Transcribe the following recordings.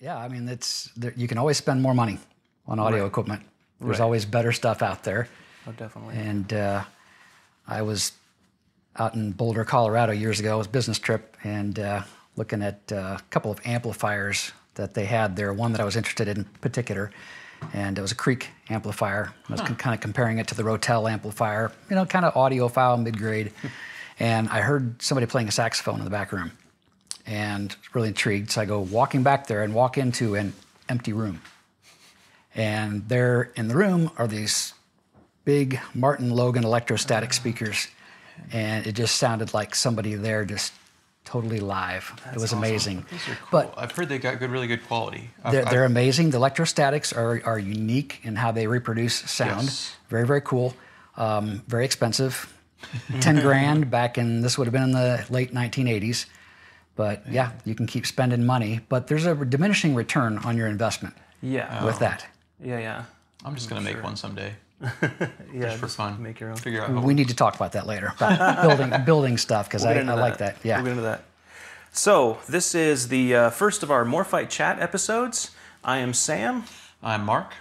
Yeah, I mean, it's there, you can always spend more money on audio Right. equipment. There's Right. always better stuff out there. Oh, definitely. And uh, I was out in Boulder, Colorado years ago. It was a business trip and uh, looking at uh, a couple of amplifiers that they had there. One that I was interested in particular, and it was a Creek amplifier. I was kind of comparing it to the Rotel amplifier, you know, kind of audiophile, mid-grade. and I heard somebody playing a saxophone in the back room, and really intrigued. So I go walking back there and walk into an empty room. And there in the room are these big Martin Logan electrostatic speakers, and it just sounded like somebody there just totally live. it was amazing. Cool. But I've heard they got good, really good quality. I've- they're, I've- they're amazing. The electrostatics are, are unique in how they reproduce sound. Yes. Very, very cool. Um, very expensive. 10 grand back in, this would have been in the late 1980s. But yeah, you can keep spending money, but there's a diminishing return on your investment yeah. with that. Yeah, yeah. I'm just gonna make one someday, Yeah, just for fun. Make your own. Figure out. How We need to talk about that later, about building, building stuff, because We'll I, get into I like that. Yeah. We'll get into that. So, this is the uh, first of our Morphite Chat episodes. I am Sam, I'm Mark.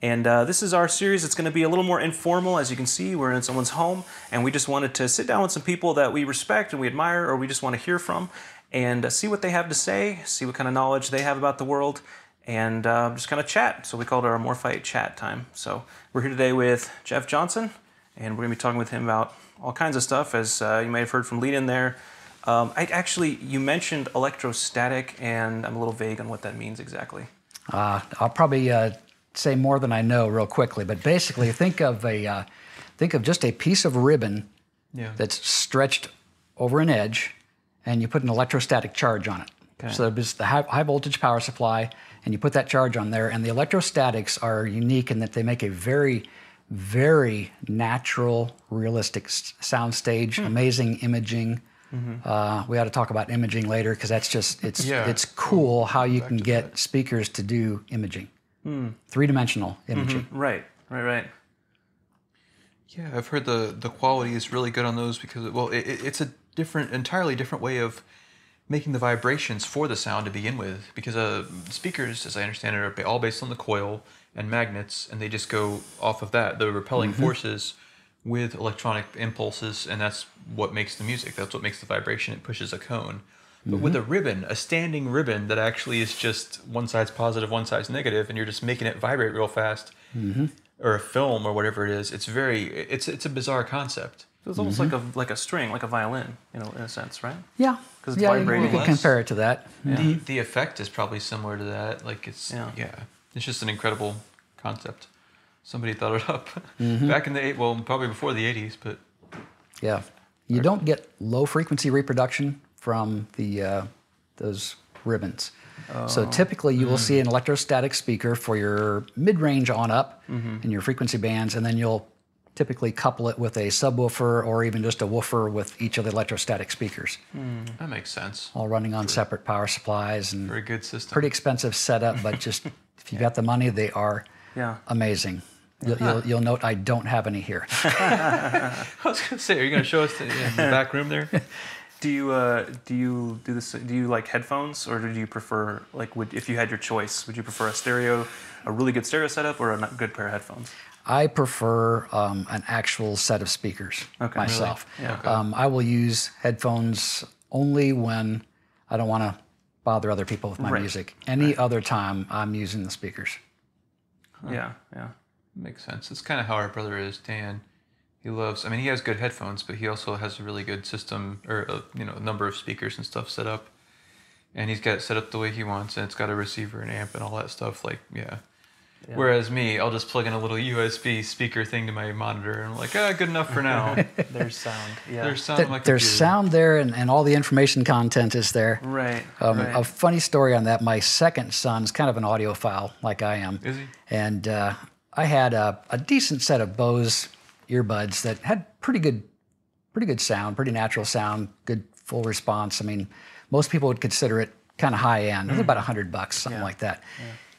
and uh, this is our series. It's going to be a little more informal. As you can see, we're in someone's home, and we just wanted to sit down with some people that we respect and we admire, or we just want to hear from, and see what they have to say, see what kind of knowledge they have about the world, and uh, just kind of chat. So, we called it our Morphite Chat time. So, we're here today with Jeff Johnson, and we're going to be talking with him about all kinds of stuff, as uh, you may have heard from Lead in there. Um, I actually, you mentioned electrostatic, and I'm a little vague on what that means exactly. Uh, I'll probably uh, say more than I know real quickly, but basically, think of a uh, think of just a piece of ribbon Yeah. that's stretched over an edge, and you put an electrostatic charge on it. Okay. So there's the high, high voltage power supply, and you put that charge on there. And the electrostatics are unique in that they make a very, very natural, realistic s- sound stage. Amazing imaging. Uh, we ought to talk about imaging later because that's just it's Yeah. it's cool how you can get speakers to do imaging, three dimensional imaging. Right, right, right. Yeah, I've heard the the quality is really good on those because well, it, it- it's a different, entirely different way of making the vibrations for the sound to begin with. Because uh, speakers, as I understand it, are all based on the coil and magnets, and they just go off of that, the repelling mm-hmm. forces with electronic impulses, and that's what makes the music. That's what makes the vibration. It pushes a cone. But with a mm-hmm. ribbon, a standing ribbon that actually is just one side's positive, one side's negative, and you're just making it vibrate real fast, mm-hmm. or a film or whatever it is, it's very it's it's a bizarre concept. So it's almost like mm-hmm. a like a string, like a violin, you know, in a sense, right? Yeah, because it's yeah, you- vibrating you could less. compare it to that. The the effect is probably similar to that. Like it's Yeah. yeah, it's just an incredible concept. Somebody thought it up mm-hmm. back in the eight. Well, probably before the '80s, but Yeah. You don't get low frequency reproduction from the uh, those ribbons. So oh. typically you will mm. see an electrostatic speaker for your mid-range on up mm-hmm. in your frequency bands, and then you'll typically couple it with a subwoofer or even just a woofer with each of the electrostatic speakers, that makes sense. all running on separate power supplies and Very good system. pretty expensive setup, but just if you got the money, they are Yeah. amazing. You'll, you'll, you'll note I don't have any here. I was gonna say, are you gonna show us the, in the back room there? Do you uh, do you do this? Do you like headphones, or do you prefer like would if you had your choice, would you prefer a stereo, a really good stereo setup, or a good pair of headphones? I prefer um, an actual set of speakers Okay. myself. Really? Yeah. Okay. Um, I will use headphones only when I don't want to bother other people with my Right. music. Any other time, I'm using the speakers. Yeah, yeah. Makes sense. It's kind of how our brother is, Dan. He loves. I mean, he has good headphones, but he also has a really good system, or a, you know, a number of speakers and stuff set up. And he's got it set up the way he wants, and it's got a receiver and amp and all that stuff. Like, yeah. Whereas me, I'll just plug in a little USB speaker thing to my monitor, and I'm like, ah, good enough for now. There's sound. Yeah. There's sound Th- on my There's computer. sound there, and, and all the information content is there. right. Um, right. A funny story on that. My second son's kind of an audiophile, like I am. Is he? And uh, I had a, a decent set of Bose earbuds that had pretty good, pretty good sound, pretty natural sound, good full response. I mean, most people would consider it kind of high end. It was about a hundred bucks, something like that.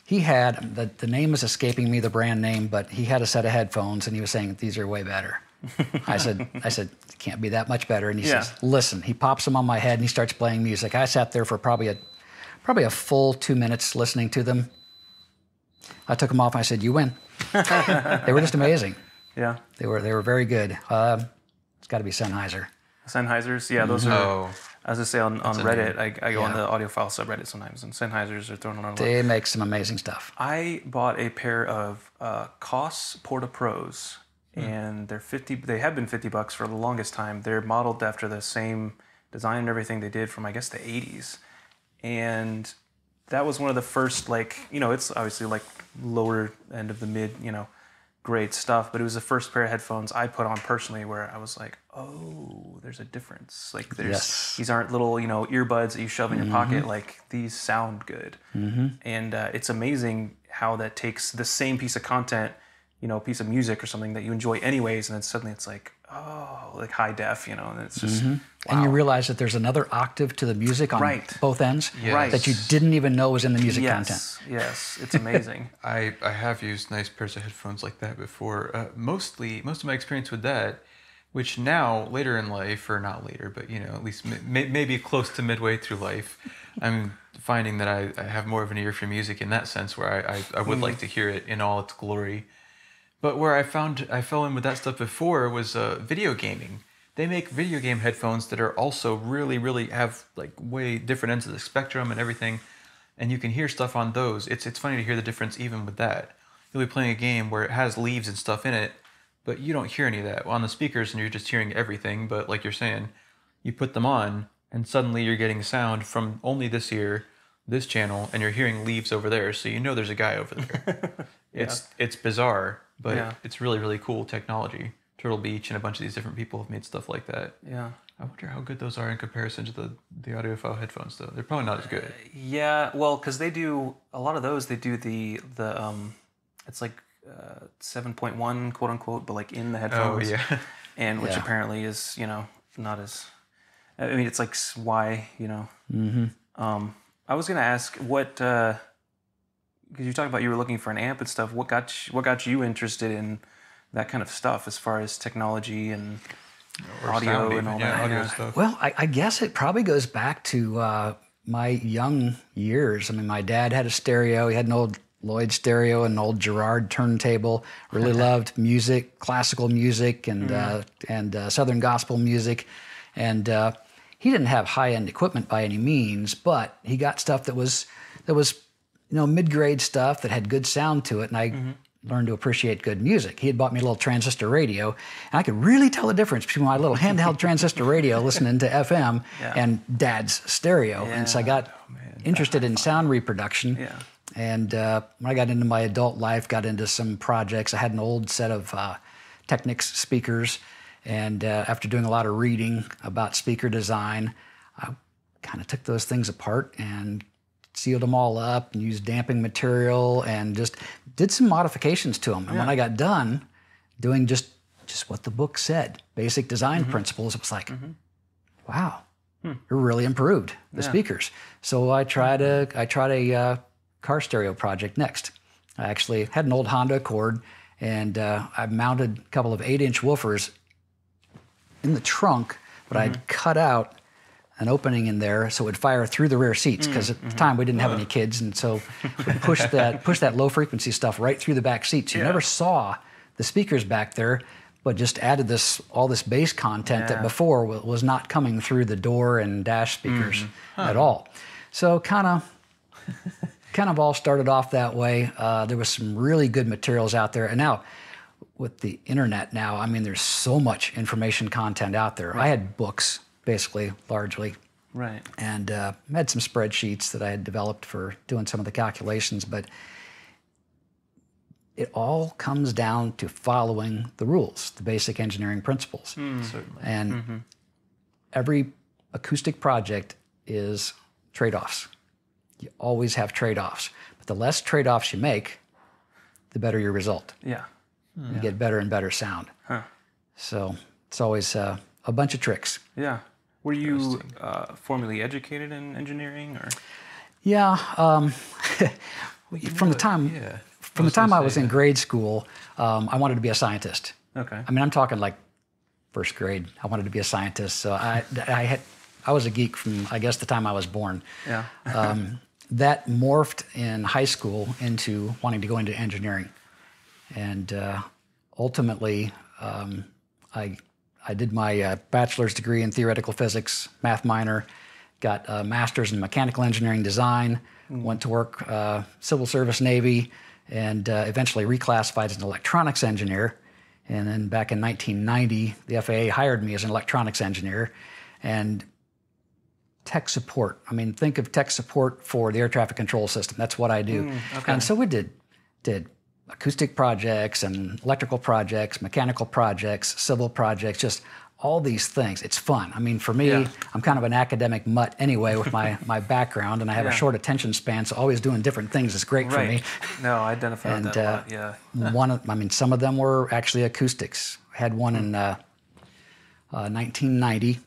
He had the, the name is escaping me, the brand name, but he had a set of headphones, and he was saying these are way better. I said, I said, it can't be that much better. And he Yeah. says, listen. He pops them on my head and he starts playing music. I sat there for probably a probably a full two minutes listening to them. I took them off and I said, "You win." they were just amazing. Yeah. They were they were very good. Um, it's got to be Sennheiser. Sennheisers, yeah, those are. Oh, I say on, on Reddit, I, I go on Yeah. the audiophile subreddit sometimes, and Sennheisers are thrown on a lot. They make some amazing stuff. I bought a pair of uh, Koss Porta Pros, and they're fifty. They have been fifty bucks for the longest time. They're modeled after the same design and everything they did from I guess the '80s, and that was one of the first like you know it's obviously like lower end of the mid you know grade stuff, but it was the first pair of headphones I put on personally where I was like, oh, there's a difference. Like there's Yes. these aren't little you know earbuds that you shove in your pocket. Like these sound good, and uh, it's amazing how that takes the same piece of content, you know, piece of music or something that you enjoy anyways, and then suddenly it's like, oh, like high def, you know, and it's just And you realize that there's another octave to the music on Right. both ends Right. that you didn't even know was in the music content. yes, yes, it's amazing. I, I have used nice pairs of headphones like that before. Uh, mostly, most of my experience with that, which now later in life, or not later, but you know, at least may, maybe close to midway through life, I'm finding that I, I have more of an ear for music in that sense, where I, I, I would like to hear it in all its glory. But where I found I fell in with that stuff before was uh, video gaming. They make video game headphones that are also really, really have like way different ends of the spectrum and everything, and you can hear stuff on those. It's it's funny to hear the difference even with that. You'll be playing a game where it has leaves and stuff in it, but you don't hear any of that on the speakers, and you're just hearing everything. But like you're saying, you put them on, and suddenly you're getting sound from only this ear, this channel, and you're hearing leaves over there, so you know there's a guy over there. It's it's bizarre, but Yeah. it's really really cool technology. Turtle Beach and a bunch of these different people have made stuff like that. Yeah. I wonder how good those are in comparison to the the audiophile headphones, though. They're probably not as good. Yeah, well, because they do a lot of those. They do the the um, it's like uh, seven point one quote unquote, but like in the headphones. Oh headphones. yeah, and which Yeah. apparently is you know not as. I mean, it's like why you know. Mm-hmm. Um, I was gonna ask what because you talked about you were looking for an amp and stuff. What got you, what got you interested in that kind of stuff as far as technology and Or audio sound and even, all yeah, that? audio stuff. Well, I, I guess it probably goes back to uh, my young years. I mean, my dad had a stereo. He had an old Lloyd stereo and an old Garrard turntable. Really loved music, classical music, and uh, and uh, Southern gospel music. And uh, he didn't have high end equipment by any means, but he got stuff that was that was you know mid grade stuff that had good sound to it, and I. Learned to appreciate good music. He had bought me a little transistor radio, and I could really tell the difference between my little handheld transistor radio listening to FM and Dad's stereo. And so I got interested in sound reproduction. Yeah. And uh, when I got into my adult life, got into some projects. I had an old set of uh, Technics speakers, and uh, after doing a lot of reading about speaker design, I kind of took those things apart and sealed them all up and used damping material and just did some modifications to them. And when I got done doing just just what the book said, basic design principles, it was like, wow, you're really improved the speakers. So I tried a I tried a uh, car stereo project next. I actually had an old Honda Accord, and uh, I mounted a couple of eight-inch woofers in the trunk, but I'd cut out an opening in there so it would fire through the rear seats mm, because at the mm-hmm. time we didn't have uh-huh. any kids, and so we pushed that push that low frequency stuff right through the back seats. You never saw the speakers back there, but just added this all this bass content that before was not coming through the door and dash speakers mm-hmm. at all. So kind of kind of all started off that way. Uh, there was some really good materials out there, and now with the internet now, I mean, there's so much information content out there. I had books, basically, largely, Right. and uh, had some spreadsheets that I had developed for doing some of the calculations, but it all comes down to following the rules, the basic engineering principles. Certainly. And every acoustic project is trade offs. You always have trade offs. But the less trade offs you make, the better your result. Yeah. You get better and better sound. Huh. So it's always uh, a bunch of tricks. Yeah. Were you uh, formally educated in engineering or? Yeah. Um, from the time yeah. from the time I was in grade school, um, I wanted to be a scientist. Okay. I mean, I'm talking like first grade. I wanted to be a scientist. So I, I had, I was a geek from I guess the time I was born. Yeah. Um, that morphed in high school into wanting to go into engineering. And uh, ultimately, um, I, I did my uh, bachelor's degree in theoretical physics, math minor, got a master's in mechanical engineering design, went to work uh, civil service Navy, and uh, eventually reclassified as an electronics engineer. And then back in 1990, the FAA hired me as an electronics engineer. And tech support. I mean, think of tech support for the air traffic control system. That's what I do. Okay, And so we did did acoustic projects and electrical projects, mechanical projects, civil projects, just all these things. It's fun. I mean, for me, Yeah. I'm kind of an academic mutt anyway with my my background, and I have Yeah. a short attention span, so always doing different things is great for me. No, I identify with that uh, lot. Yeah. one, of, I mean, some of them were actually acoustics. Had one in uh, uh, 1990.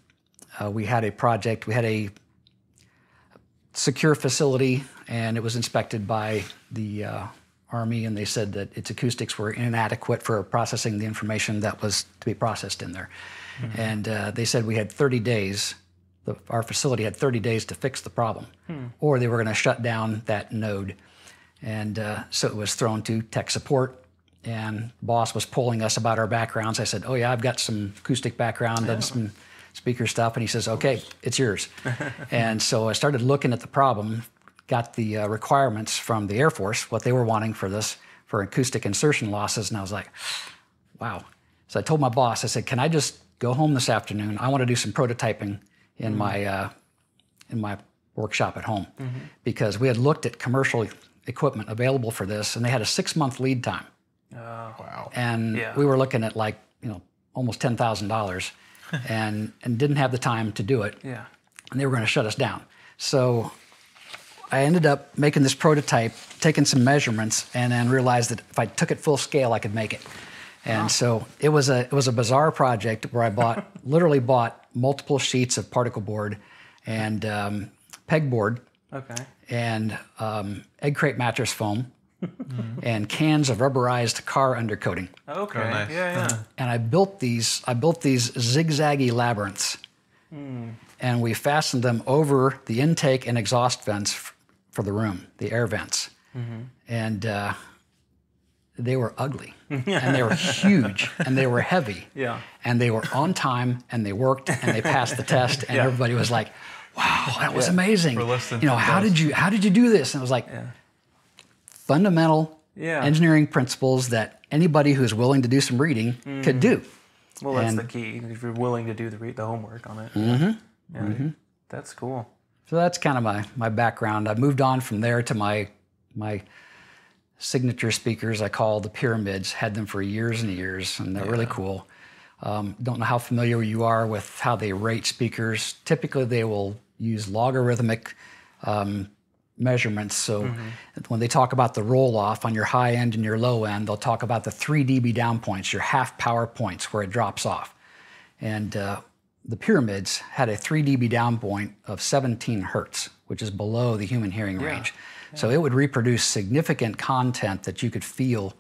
Uh, we had a project. We had a secure facility, and it was inspected by the uh, Army, and they said that its acoustics were inadequate for processing the information that was to be processed in there. And uh, they said we had 30 days. The, our facility had 30 days to fix the problem, or they were going to shut down that node. And uh, so it was thrown to tech support. And boss was pulling us about our backgrounds. I said, "Oh yeah, I've got some acoustic background and some speaker stuff." And he says, "Okay, it's yours." and so I started looking at the problem, got the uh, requirements from the Air Force, what they were wanting for this for acoustic insertion losses, and I was like, "Wow!" So I told my boss, I said, "Can I just go home this afternoon? I want to do some prototyping in my uh, in my workshop at home because we had looked at commercial equipment available for this, and they had a six month lead time, Wow. and Yeah. we were looking at like you know almost ten thousand dollars, and and didn't have the time to do it, Yeah. and they were going to shut us down. So I ended up making this prototype, taking some measurements, and then realized that if I took it full scale, I could make it. And so it was a it was a bizarre project where I bought literally bought multiple sheets of particle board and um, pegboard Okay. and um, egg crate mattress foam and cans of rubberized car undercoating. Okay. Oh, nice. Yeah, yeah. And I built these I built these zigzaggy labyrinths, and we fastened them over the intake and exhaust vents f- for the room, the air vents, and uh, they were ugly, and they were huge, and they were heavy, Yeah. and they were on time, and they worked, and they passed the test, and Yeah. everybody was like, "Wow, that was amazing!" Less than you know, how did you how did you do this? And it was like fundamental Yeah. engineering principles that anybody who's willing to do some reading could do. Well, that's And- the key. If you're willing to do the re- the homework on it. Mm-hmm. Yeah. That's cool. So that's kind of my my background. I moved on from there to my my signature speakers. I call the pyramids. Had them for years and years, and they're really cool. Um, don't know how familiar you are with how they rate speakers. Typically, they will use logarithmic um, measurements. So when they talk about the roll off on your high end and your low end, they'll talk about the 3 dB down points, your half power points where it drops off. And uh, the pyramids had a 3 dB down point of 17 hertz, which is below the human hearing range. So it would reproduce significant content that you could feel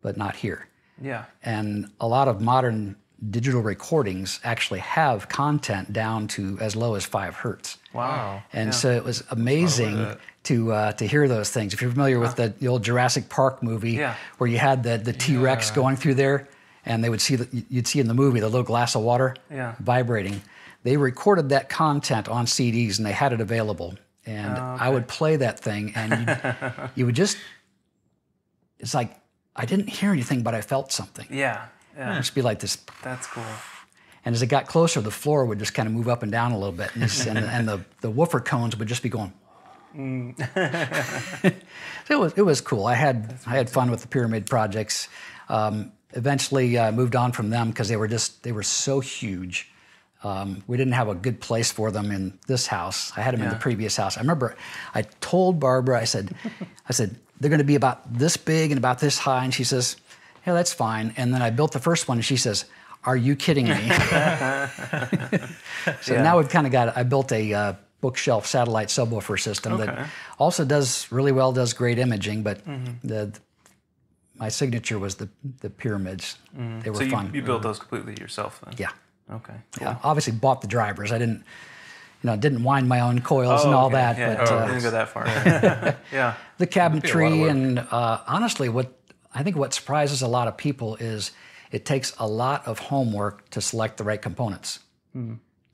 but not hear. Yeah. And a lot of modern digital recordings actually have content down to as low as 5 hertz. Wow. And so it was amazing to uh, to hear those things. If you're familiar with the, the old Jurassic Park movie, Yeah. where you had the the T Rex going through there, and they would see the, you'd see in the movie the little glass of water Yeah. vibrating. They recorded that content on CDs and they had it available. And Oh, I would play that thing, and you, would just it's like I didn't hear anything, but I felt something. Yeah. Yeah. It'd just be like this That's cool. and as it got closer, the floor would just kind of move up and down a little bit, and, and, and the, the woofer cones would just be going. so it was it was cool. I had I had fun with the pyramid projects. Um, eventually, uh, moved on from them because they were just they were so huge. Um, we didn't have a good place for them in this house. I had them in the previous house. I remember I told Barbara, I said, I said they're going to be about this big and about this high, and she says, "Yeah, that's fine." And then I built the first one, and she says, "Are you kidding me?" so Yeah. now we've kind of got. I built a uh, bookshelf satellite subwoofer system Okay. that also does really well, does great imaging, but Mm-hmm. the my signature was the the pyramids. They were So you, fun. you built those completely yourself then? yeah. Okay. Yeah, obviously bought the drivers. I didn't, you know, didn't wind my own coils and all okay. that, Yeah, but oh, uh, didn't go that far. yeah. the cabinetry be a lot of work. and uh, honestly, what I think what surprises a lot of people is it takes a lot of homework to select the right components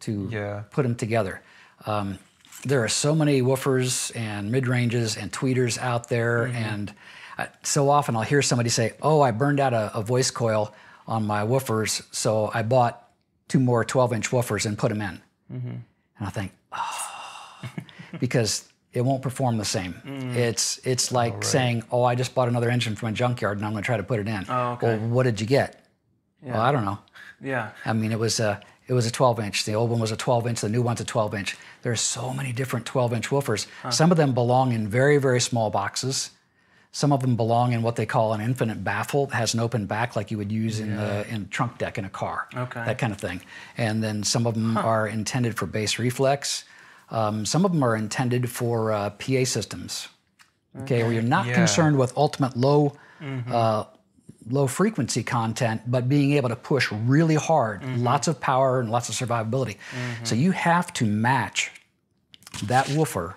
to Yeah. put them together. Um, there are so many woofers and mid ranges and tweeters out there, and so often I'll hear somebody say, "Oh, I burned out a, a voice coil on my woofers, so I bought two more 12-inch woofers and put them in." Mm-hmm. And I think, oh, because it won't perform the same. Mm. It's it's like saying, "Oh, I just bought another engine from a junkyard and I'm going to try to put it in." Oh, okay. Well, what did you get? Well, I don't know. Yeah. I mean, it was a it was a 12 inch. The old one was a 12 inch. The new one's a 12 inch. There's so many different 12 inch woofers. Some of them belong in very very small boxes. Some of them belong in what they call an infinite baffle. It has an open back like you would use in the in trunk deck in a car. Okay. That kind of thing. And then some of them are intended for bass reflex. Um, some of them are intended for uh, PA systems. Okay, where you're not Yeah. concerned with ultimate low uh, low frequency content, but being able to push really hard, lots of power and lots of survivability. So you have to match that woofer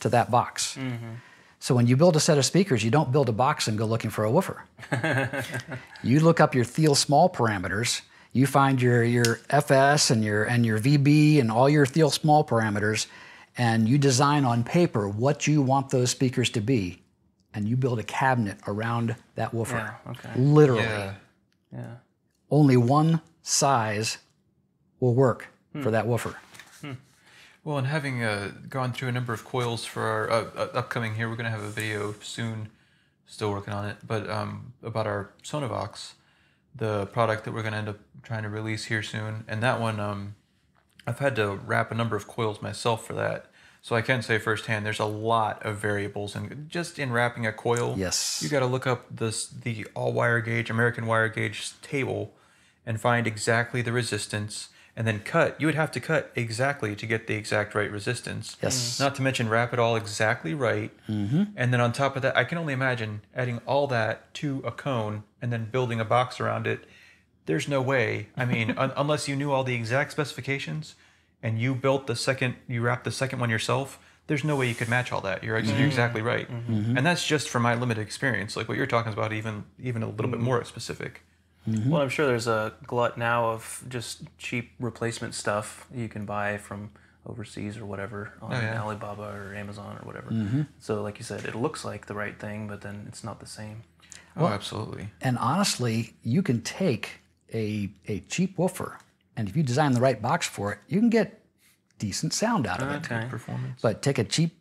to that box. So when you build a set of speakers, you don't build a box and go looking for a woofer. you look up your Thiele small parameters. You find your your FS and your and your VB and all your Thiele small parameters, and you design on paper what you want those speakers to be, and you build a cabinet around that woofer. Yeah, okay. Literally, Yeah. Yeah. only one size will work for hmm. that woofer. Well, and having uh, gone through a number of coils for our uh, uh, upcoming here, we're going to have a video soon, still working on it, but um, about our Sonovox, the product that we're going to end up trying to release here soon. And that one, um, I've had to wrap a number of coils myself for that. So I can say firsthand, there's a lot of variables, and just in wrapping a coil, Yes. you got to look up this the all wire gauge, American wire gauge table, and find exactly the resistance, and then cut. You would have to cut exactly to get the exact right resistance. Yes. Mm-hmm. Not to mention wrap it all exactly right, mm-hmm. and then on top of that, I can only imagine adding all that to a cone and then building a box around it. There's no way. I mean, un- unless you knew all the exact specifications and you built the second, you wrapped the second one yourself. There's no way you could match all that. You're, ex- you're mm-hmm. exactly right, mm-hmm. and that's just from my limited experience. Like what you're talking about, even even a little bit more specific. Mm-hmm. Well, I'm sure there's a glut now of just cheap replacement stuff you can buy from overseas or whatever on Oh, yeah. Alibaba or Amazon or whatever. Mm-hmm. So, like you said, it looks like the right thing, but then it's not the same. Oh, absolutely. And honestly, you can take a, a cheap woofer, and if you design the right box for it, you can get decent sound out of it. Okay. Performance. But take a cheap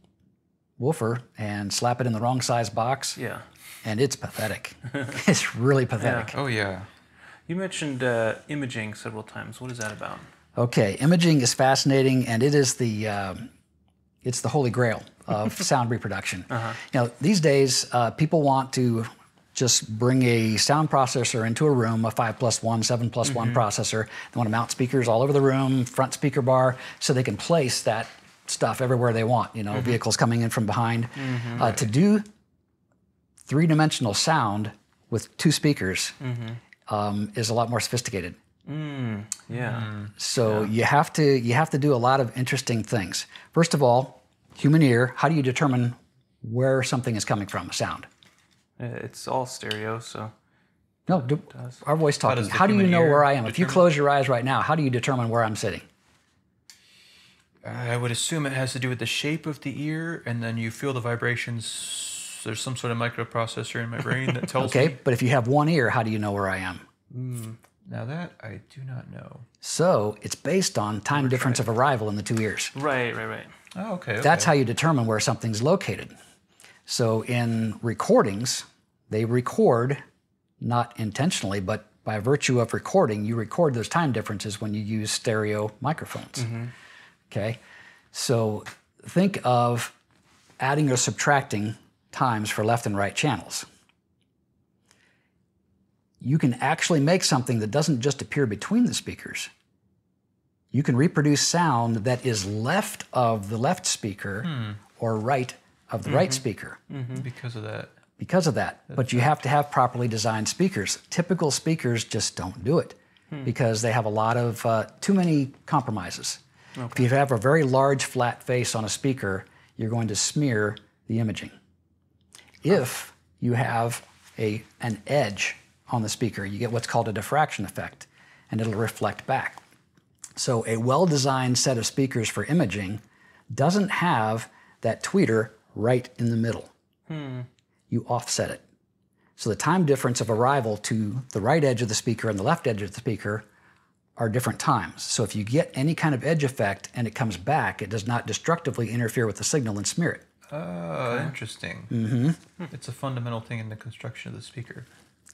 woofer and slap it in the wrong size box, Yeah. And it's pathetic. it's really pathetic. Oh yeah. You mentioned uh, imaging several times. What is that about? Okay, imaging is fascinating, and it is the um, it's the holy grail of sound reproduction. You know, these days uh, people want to just bring a sound processor into a room, a five plus one, seven plus one processor. They want to mount speakers all over the room, front speaker bar, so they can place that stuff everywhere they want. You know, vehicles coming in from behind. Uh, to do three-dimensional sound with two speakers um, is a lot more sophisticated. Yeah. So you have to you have to do a lot of interesting things. First of all, human ear. How do you determine where something is coming from? A sound. Uh, It's all stereo, so No, do, our voice talking. does the How do you know where I am? If you close your eyes right now, how do you determine where I'm sitting? I would assume it has to do with the shape of the ear, and then you feel the vibrations. There's some sort of microprocessor in my brain that tells Okay, me. but if you have one ear, how do you know where I am? Hmm, now that I do not know. So it's based on time difference of arrival in the two ears. right, right, right. Oh, okay. okay. That's how you determine where something's located. So in recordings, they record not intentionally, but by virtue of recording, you record those time differences when you use stereo microphones. Mm-hmm. Okay? So think of adding or subtracting times for left and right channels. You can actually make something that doesn't just appear between the speakers you can reproduce sound that is left of the left speaker hmm. or right of the right mm-hmm. speaker mm-hmm. because of that. because of that. But you have to have properly designed speakers. Typical speakers just don't do it hmm. because they have a lot of uh, too many compromises. If you have a very large flat face on a speaker, you're going to smear the imaging. If you have a, an edge on the speaker, you get what's called a diffraction effect, and it'll reflect back. So a well-designed set of speakers for imaging doesn't have that tweeter right in the middle. Hmm. You offset it. So the time difference of arrival to the right edge of the speaker and the left edge of the speaker are different times. So if you get any kind of edge effect and it comes back, it does not destructively interfere with the signal and smear it. Oh, interesting. Mm-hmm. It's a fundamental thing in the construction of the speaker.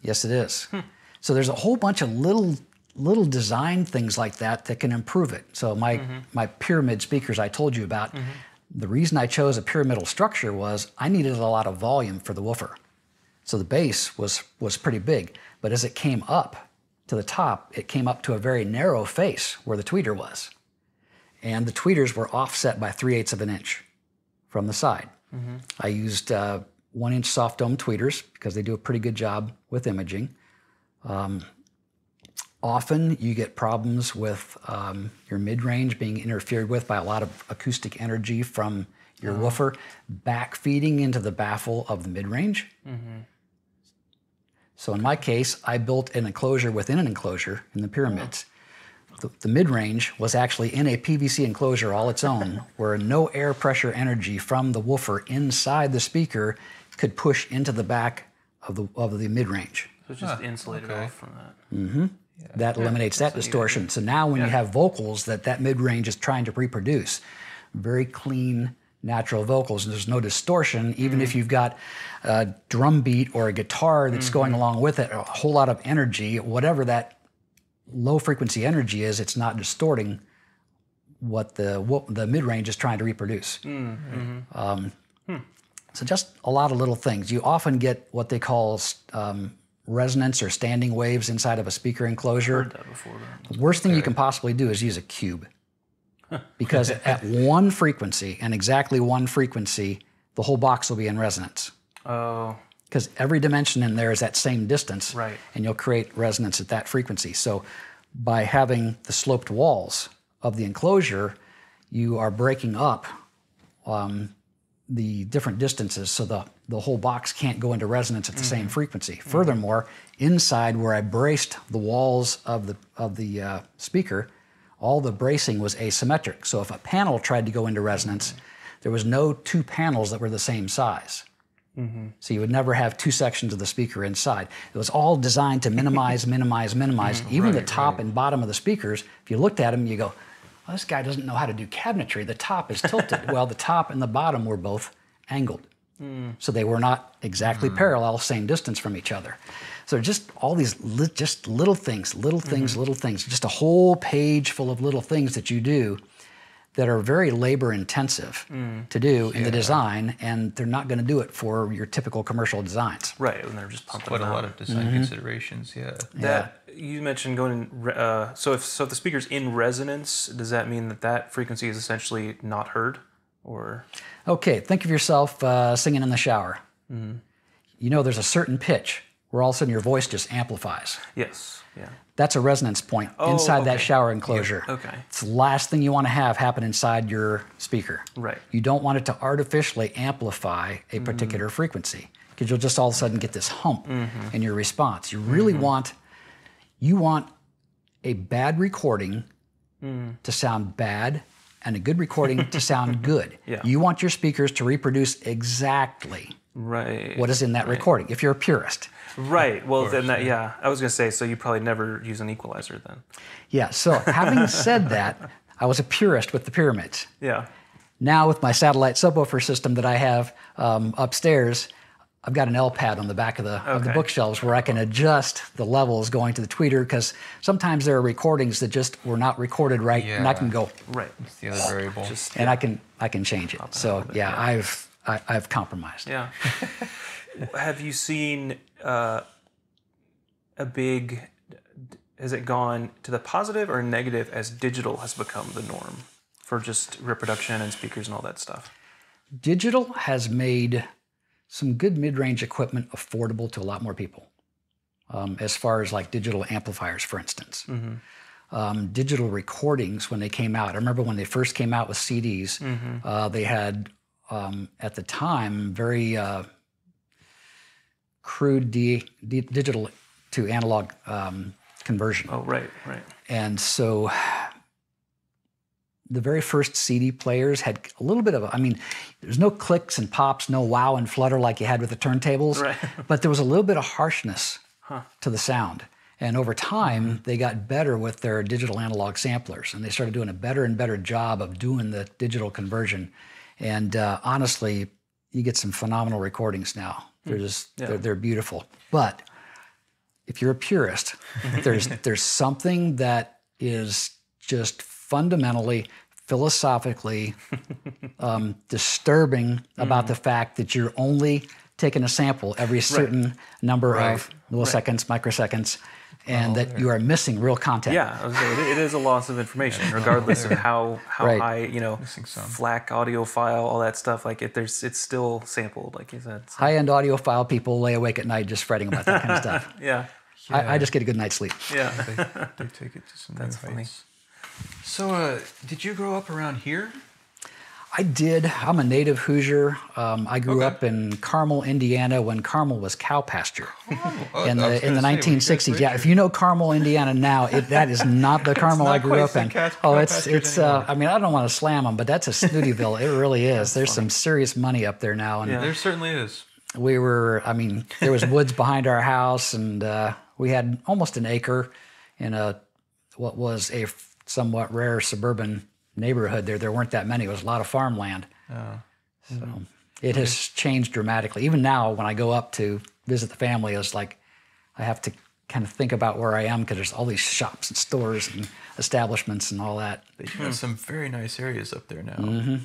Yes, it is. Hmm. So there's a whole bunch of little little design things like that that can improve it. So my mm-hmm. my pyramid speakers I told you about, mm-hmm. the reason I chose a pyramidal structure was I needed a lot of volume for the woofer. So the bass was was pretty big, but as it came up to the top, it came up to a very narrow face where the tweeter was. And the tweeters were offset by 3 eighths of an inch from the side. I used uh, one inch soft dome tweeters because they do a pretty good job with imaging. Um, often you get problems with um, your mid range being interfered with by a lot of acoustic energy from your woofer back feeding into the baffle of the mid range. So in my case, I built an enclosure within an enclosure in the pyramids. The, the mid range was actually in a PVC enclosure all its own, where no air pressure energy from the woofer inside the speaker could push into the back of the, of the mid range. So it's just insulated okay. off from that. Mm-hmm. That eliminates that distortion. So now when you have vocals that that mid range is trying to reproduce, very clean, natural vocals, and there's no distortion. Even if mm-hmm. you've got a drum beat or a guitar that's mm-hmm. going along with it, a whole lot of energy, whatever that low frequency energy is, it's not distorting what the what the mid range is trying to reproduce. Um, so just a lot of little things. You often get what they call um, resonance or standing waves inside of a speaker enclosure. Heard that before. The worst thing you can possibly do is use a cube. Because at one frequency, and exactly one frequency, the whole box will be in resonance. oh, Because every dimension in there is that same distance, Right. and you'll create resonance at that frequency. So by having the sloped walls of the enclosure, you are breaking up um, the different distances so the, the whole box can't go into resonance at the same frequency. Furthermore, inside where I braced the walls of the, of the uh, speaker, all the bracing was asymmetric. So if a panel tried to go into resonance, there was no two panels that were the same size. Mm-hmm. So you would never have two sections of the speaker inside. It was all designed to minimize, minimize, minimize. Mm-hmm. Even the top and bottom of the speakers, if you looked at them, you go, well, this guy doesn't know how to do cabinetry. The top is tilted. well, the top and the bottom were both angled. Mm. So they were not exactly mm. parallel, same distance from each other. So just all these li- just little things, little things, mm-hmm. little things, just a whole page full of little things that you do that are very labor intensive to do in the design, and they're not going to do it for your typical commercial designs. right. And they're just pumping Quite it a out. lot of design considerations, yeah. That you mentioned going in. Uh, so if so, if the speaker's in resonance, does that mean that that frequency is essentially not heard, or Okay, think of yourself uh, singing in the shower. You know, there's a certain pitch where all of a sudden your voice just amplifies. yes, yeah, That's a resonance point inside that shower enclosure. okay. It's the last thing you want to have happen inside your speaker. Right. You don't want it to artificially amplify a Mm-hmm. particular frequency because you'll just all of a sudden get this hump Mm-hmm. in your response. You really want you want a bad recording Mm. to sound bad and a good recording to sound good. Yeah. You want your speakers to reproduce exactly right, what is in that recording if you're a purist. right. Well, then that yeah, I was gonna say. So you probably never use an equalizer then. Yeah, so having said that, I was a purist with the pyramids. Yeah. Now, with my satellite subwoofer system that I have um, upstairs, I've got an L pad on the back of the, of the bookshelves where I can adjust the levels going to the tweeter because sometimes there are recordings that just were not recorded right, yeah. and I can go Right. It's the other variable. Just and I can I can change it. So yeah, I've I, I've compromised. Yeah. Have you seen uh, a big? Has it gone to the positive or negative as digital has become the norm for just reproduction and speakers and all that stuff? Digital has made some good mid-range equipment affordable to a lot more people. Um, as far as like digital amplifiers, for instance, um, digital recordings when they came out. I remember when they first came out with CDs, uh, they had um, at the time very uh, crude di- di- digital to analog um, conversion. Oh, right, right. And so the very first CD players had a little bit of, a, I mean, there's no clicks and pops, no wow and flutter like you had with the turntables, Right. but there was a little bit of harshness huh. to the sound. And over time, they got better with their digital analog samplers, and they started doing a better and better job of doing the digital conversion. And uh, honestly, you get some phenomenal recordings now. They're just they're, they're beautiful. But if you're a purist, there's there's something that is just fundamentally, philosophically um, disturbing about the fact that you're only taking a sample every certain number of milliseconds, microseconds, and that you are missing real content. Yeah, saying, it, it is a loss of information, regardless of how how Right. high you know. FLAC audio file, all that stuff. Like it, there's it's still sampled, like you said. So, High-end audiophile people lay awake at night just fretting about that kind of stuff. yeah, I, I just get a good night's sleep. yeah. they, they take it to some That's new funny. heights. So, uh, did you grow up around here? I did. I'm a native Hoosier. Um, I grew Okay. up in Carmel, Indiana, when Carmel was cow pasture. Oh, in the in the say, when you guys 1960s. Yeah, if you know Carmel, Indiana now, it, that is not the Carmel I grew up in. Oh, it's it's. Uh. I mean, I don't want to slam them, but that's a Snootyville. it really is. There's some serious money up there now, and Yeah. There certainly is. we were. I mean, there was woods behind our house, and uh, we had almost an acre in a what was a somewhat rare suburban neighborhood. There, there weren't that many. It was a lot of farmland. So it has changed dramatically. Even now, when I go up to visit the family, it's like I have to kind of think about where I am because there's all these shops and stores and establishments and all that. They do have some very nice areas up there now.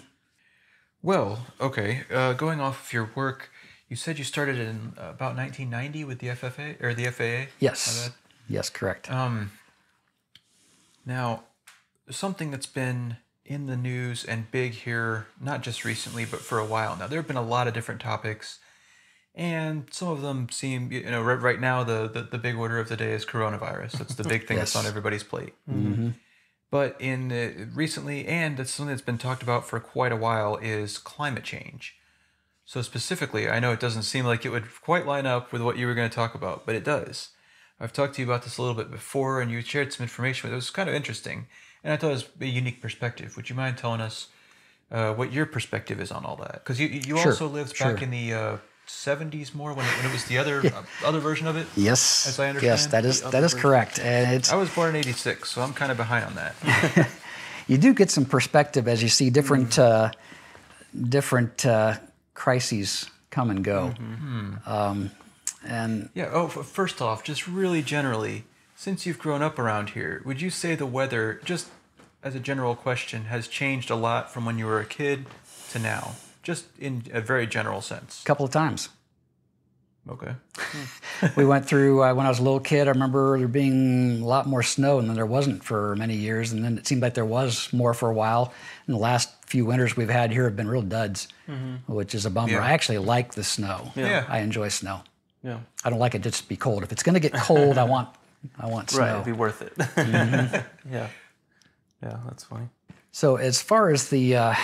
Well, okay. Uh, going off of your work, you said you started in about 1990 with the FFA or the FAA. Yes. Yes, correct. Um, now, something that's been in the news and big here, not just recently, but for a while now. There have been a lot of different topics, and some of them seem, you know, right, right now the, the the big order of the day is coronavirus. That's the big thing that's on everybody's plate. But in uh, recently, and it's something that's been talked about for quite a while, is climate change. So specifically, I know it doesn't seem like it would quite line up with what you were going to talk about, but it does. I've talked to you about this a little bit before, and you shared some information. It was kind of interesting, and I thought it was a unique perspective. Would you mind telling us uh, what your perspective is on all that? Because you you Sure, also lived back in the uh, '70s more when it, when it was the other uh, other version of it. yes. as I yes, that is that is other correct. And it's I was born in '86, so I'm kind of behind on that. you do get some perspective as you see different uh, different uh, crises come and go. Um, and Yeah. Oh, first off, just really generally, since you've grown up around here, would you say the weather, just as a general question, has changed a lot from when you were a kid to now? Just in a very general sense. a couple of times. Okay. we went through uh, when I was a little kid. I remember there being a lot more snow and then there wasn't for many years, and then it seemed like there was more for a while. And the last few winters we've had here have been real duds, which is a bummer. Yeah. I actually like the snow. Yeah. I enjoy snow. Yeah. I don't like it just to be cold. If it's going to get cold, I want I want snow. Right, it'd be worth it. yeah. Yeah, that's funny. So as far as the uh,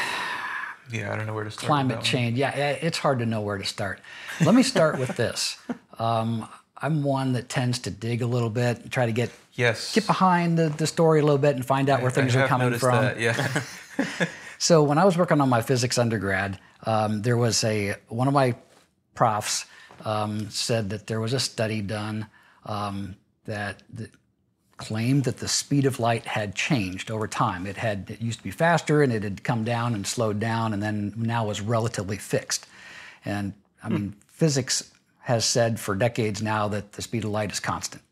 Yeah, I don't know where to start. climate change, yeah, it's hard to know where to start. Let me start with this. Um, I'm one that tends to dig a little bit, and try to get Yes. get behind the, the story a little bit and find out where things I are coming from. That. Yeah. So when I was working on my physics undergrad, um, there was a one of my profs um, said that there was a study done um, that, that claimed that the speed of light had changed over time. It had it used to be faster and it had come down and slowed down and then now was relatively fixed. And I mean, physics has said for decades now that the speed of light is constant.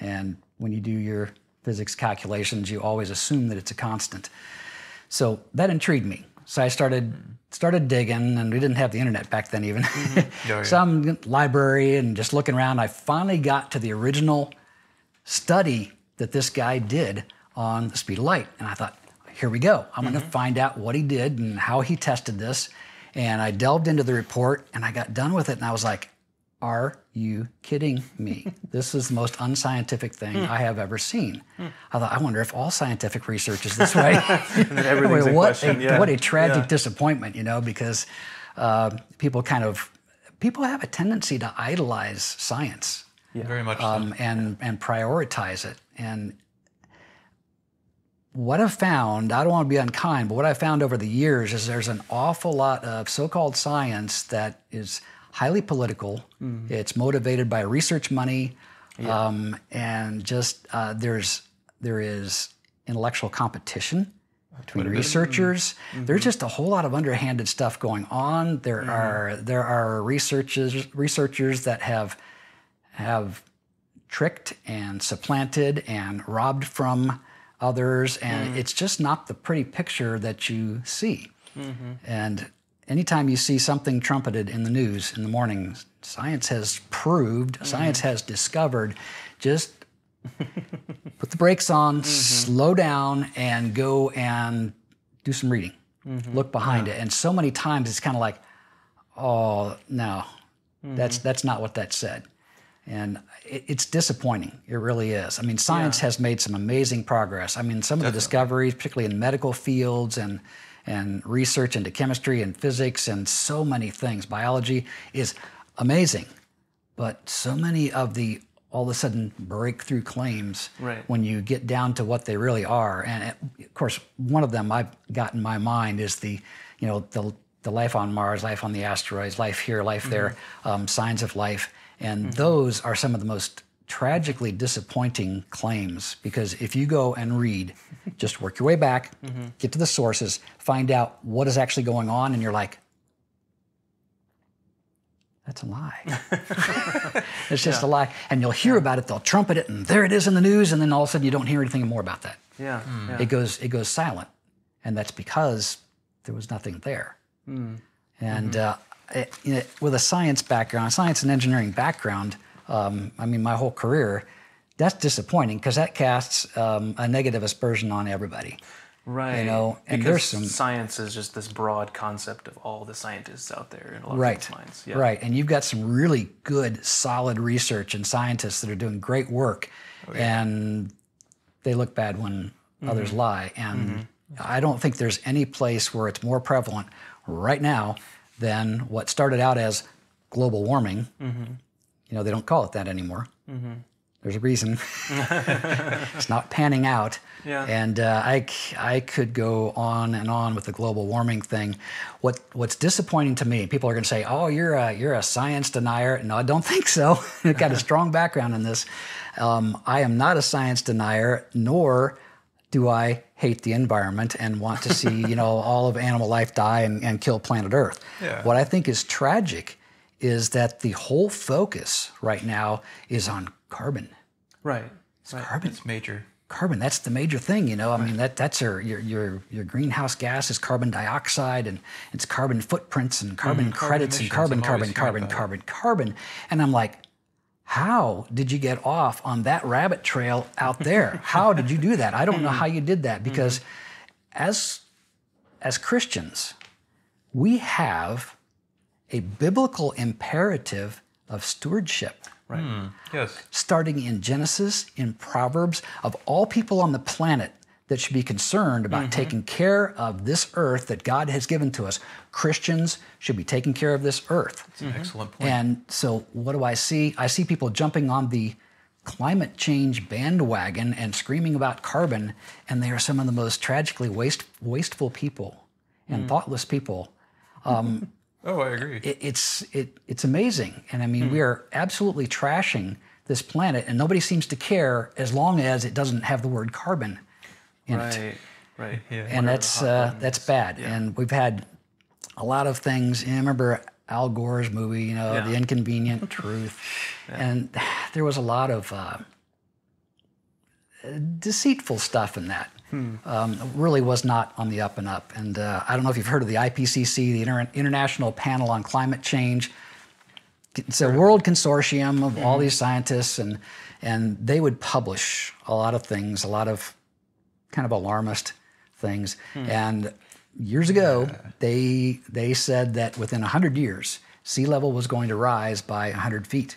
And when you do your physics calculations, you always assume that it's a constant. So that intrigued me. So I started started digging, and we didn't have the internet back then even. Mm-hmm. yeah. Some library and just looking around, I finally got to the original study that this guy did on the speed of light, and I thought, here we go. I'm going to mm-hmm. find out what he did and how he tested this. And I delved into the report, and I got done with it, and I was like, Are you kidding me? this is the most unscientific thing I have ever seen. I thought, I wonder if all scientific research is this way. and then what, a, yeah. what a tragic Yeah. disappointment, you know, because uh, people kind of people have a tendency to idolize science Very much so. um, and and prioritize it. And what I've found, I don't want to be unkind, but what I've found over the years is there's an awful lot of so-called science that is highly political. Mm-hmm. It's motivated by research money, um, and just uh, there's there is intellectual competition between researchers. Mm-hmm. There's mm-hmm. just a whole lot of underhanded stuff going on. There are there are researchers researchers that have have tricked and supplanted and robbed from others, and mm. it's just not the pretty picture that you see. And anytime you see something trumpeted in the news in the morning, science has proved, mm-hmm. science has discovered, just put the brakes on, mm-hmm. slow down, and go and do some reading. Mm-hmm. Look behind it. And so many times it's kind of like, oh no, that's that's not what that said. And it, it's disappointing. It really is. I mean, science has made some amazing progress. I mean, some of the discoveries, particularly in medical fields and and research into chemistry and physics and so many things, biology is amazing. But so many of the all of a sudden breakthrough claims Right. when you get down to what they really are. And it, of course, one of them I've got in my mind is the, you know, the, the life on Mars, life on the asteroids, life here, life there, um, signs of life. And those are some of the most tragically disappointing claims because if you go and read, just work your way back, mm-hmm. get to the sources, find out what is actually going on, and you're like, that's a lie. it's just a lie. And you'll hear about it, they'll trumpet it, and there it is in the news, and then all of a sudden you don't hear anything more about that. Yeah. Mm. yeah. It goes it goes silent. And that's because there was nothing there. Mm. And mm-hmm. uh, it, you know, with a science background, science and engineering background, um, I mean, my whole career, that's disappointing because that casts um, a negative aspersion on everybody. Right. You know, and because there's some- science is just this broad concept of all the scientists out there in a lot Right. of minds. Yeah. Right. And you've got some really good, solid research and scientists that are doing great work. Yeah. And they look bad when others lie. And I don't think there's any place where it's more prevalent right now than what started out as global warming. You know, they don't call it that anymore. There's a reason. it's not panning out. Yeah. And uh, I, I could go on and on with the global warming thing. What What's disappointing to me, people are going to say, "Oh, you're a you're a science denier." No, I don't think so. I've got a strong background in this. Um, I am not a science denier, nor do I hate the environment and want to see you know all of animal life die and, and kill planet Earth. Yeah. What I think is tragic is that the whole focus right now is on carbon. Right. it's Carbon It's major. carbon that's the major thing you know i mean that that's our, your your your greenhouse gas is carbon dioxide and it's carbon footprints and carbon credits and emissions. carbon I'm carbon carbon carbon carbon and i'm like how did you get off on that rabbit trail out there how did you do that i don't know how you did that because as as christians we have a biblical imperative of stewardship Right. Hmm. Yes. starting in Genesis, in Proverbs, of all people on the planet that should be concerned about mm-hmm. taking care of this earth that God has given to us. Christians should be taking care of this earth. It's an mm-hmm. excellent point. And so, what do I see? I see people jumping on the climate change bandwagon and screaming about carbon, and they are some of the most tragically waste, wasteful people and mm. thoughtless people um, oh, I agree. it, it's it, it's amazing, and I mean Hmm. we are absolutely trashing this planet, and nobody seems to care as long as it doesn't have the word carbon in it, Right. Right. Yeah. and that's uh, that's bad. And we've had a lot of things. You know, remember Al Gore's movie, you know, Yeah. The Inconvenient Truth, and there was a lot of uh, deceitful stuff in that. Hmm. Um, really was not on the up and up. And uh, I don't know if you've heard of the IPCC, the Inter- International Panel on Climate Change. It's a world consortium of all these scientists, and and they would publish a lot of things, a lot of kind of alarmist things. And years ago, they they said that within hundred years, sea level was going to rise by 100 feet.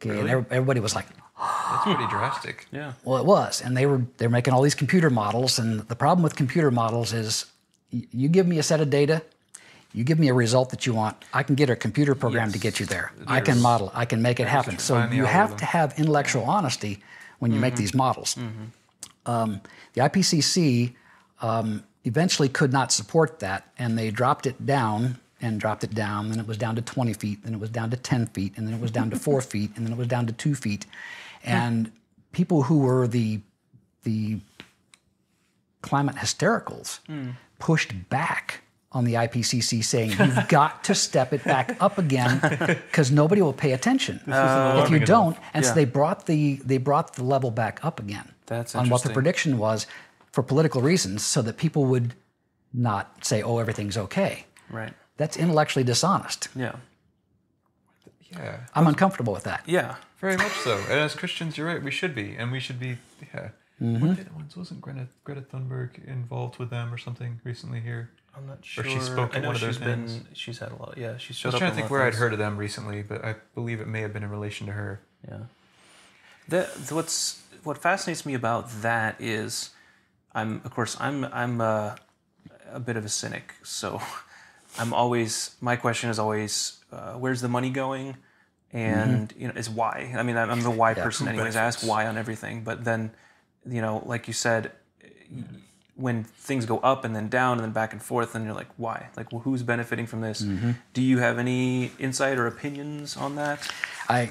Okay, and everybody was like, That's pretty drastic. Yeah. well, it was, and they were they're making all these computer models, and the problem with computer models is, y- you give me a set of data, you give me a result that you want, I can get a computer program to get you there. I can model, I can make it happen. So Find the you have to have intellectual honesty when you make these models. Um, the IPCC um, eventually could not support that, and they dropped it down and dropped it down. Then it was down to 20 feet, then it was down to 10 feet, and then it was down to four feet, and then it was down to two feet. And people who were the the climate hystericals pushed back on the IPCC, saying you've got to step it back up again because nobody will pay attention if you don't. And so they brought the they brought the level back up again That's on what the prediction was for political reasons, so that people would not say, "Oh, everything's okay." Right. That's intellectually dishonest. Yeah. Yeah, I'm uncomfortable with that. Yeah. very much so. And as Christians, you're right. We should be, and we should be. Yeah. Mm-hmm. What did, once wasn't Greta Greta Thunberg involved with them or something recently here? I'm not sure. Or she spoke I at know one of she's those been. things. She's had a lot. Yeah, she's I was trying in to a think lot where of I'd heard of them recently, but I believe it may have been in relation to her. Yeah. That what's what fascinates me about that is, I'm of course I'm I'm uh, a bit of a cynic, so I'm always my question is always uh, where's the money going, and you know is why. I mean I'm the why person anyways. I ask why on everything, but then you know like you said, y- when things go up and then down and then back and forth, and you're like why? Like well, who's benefiting from this? Do you have any insight or opinions on that? I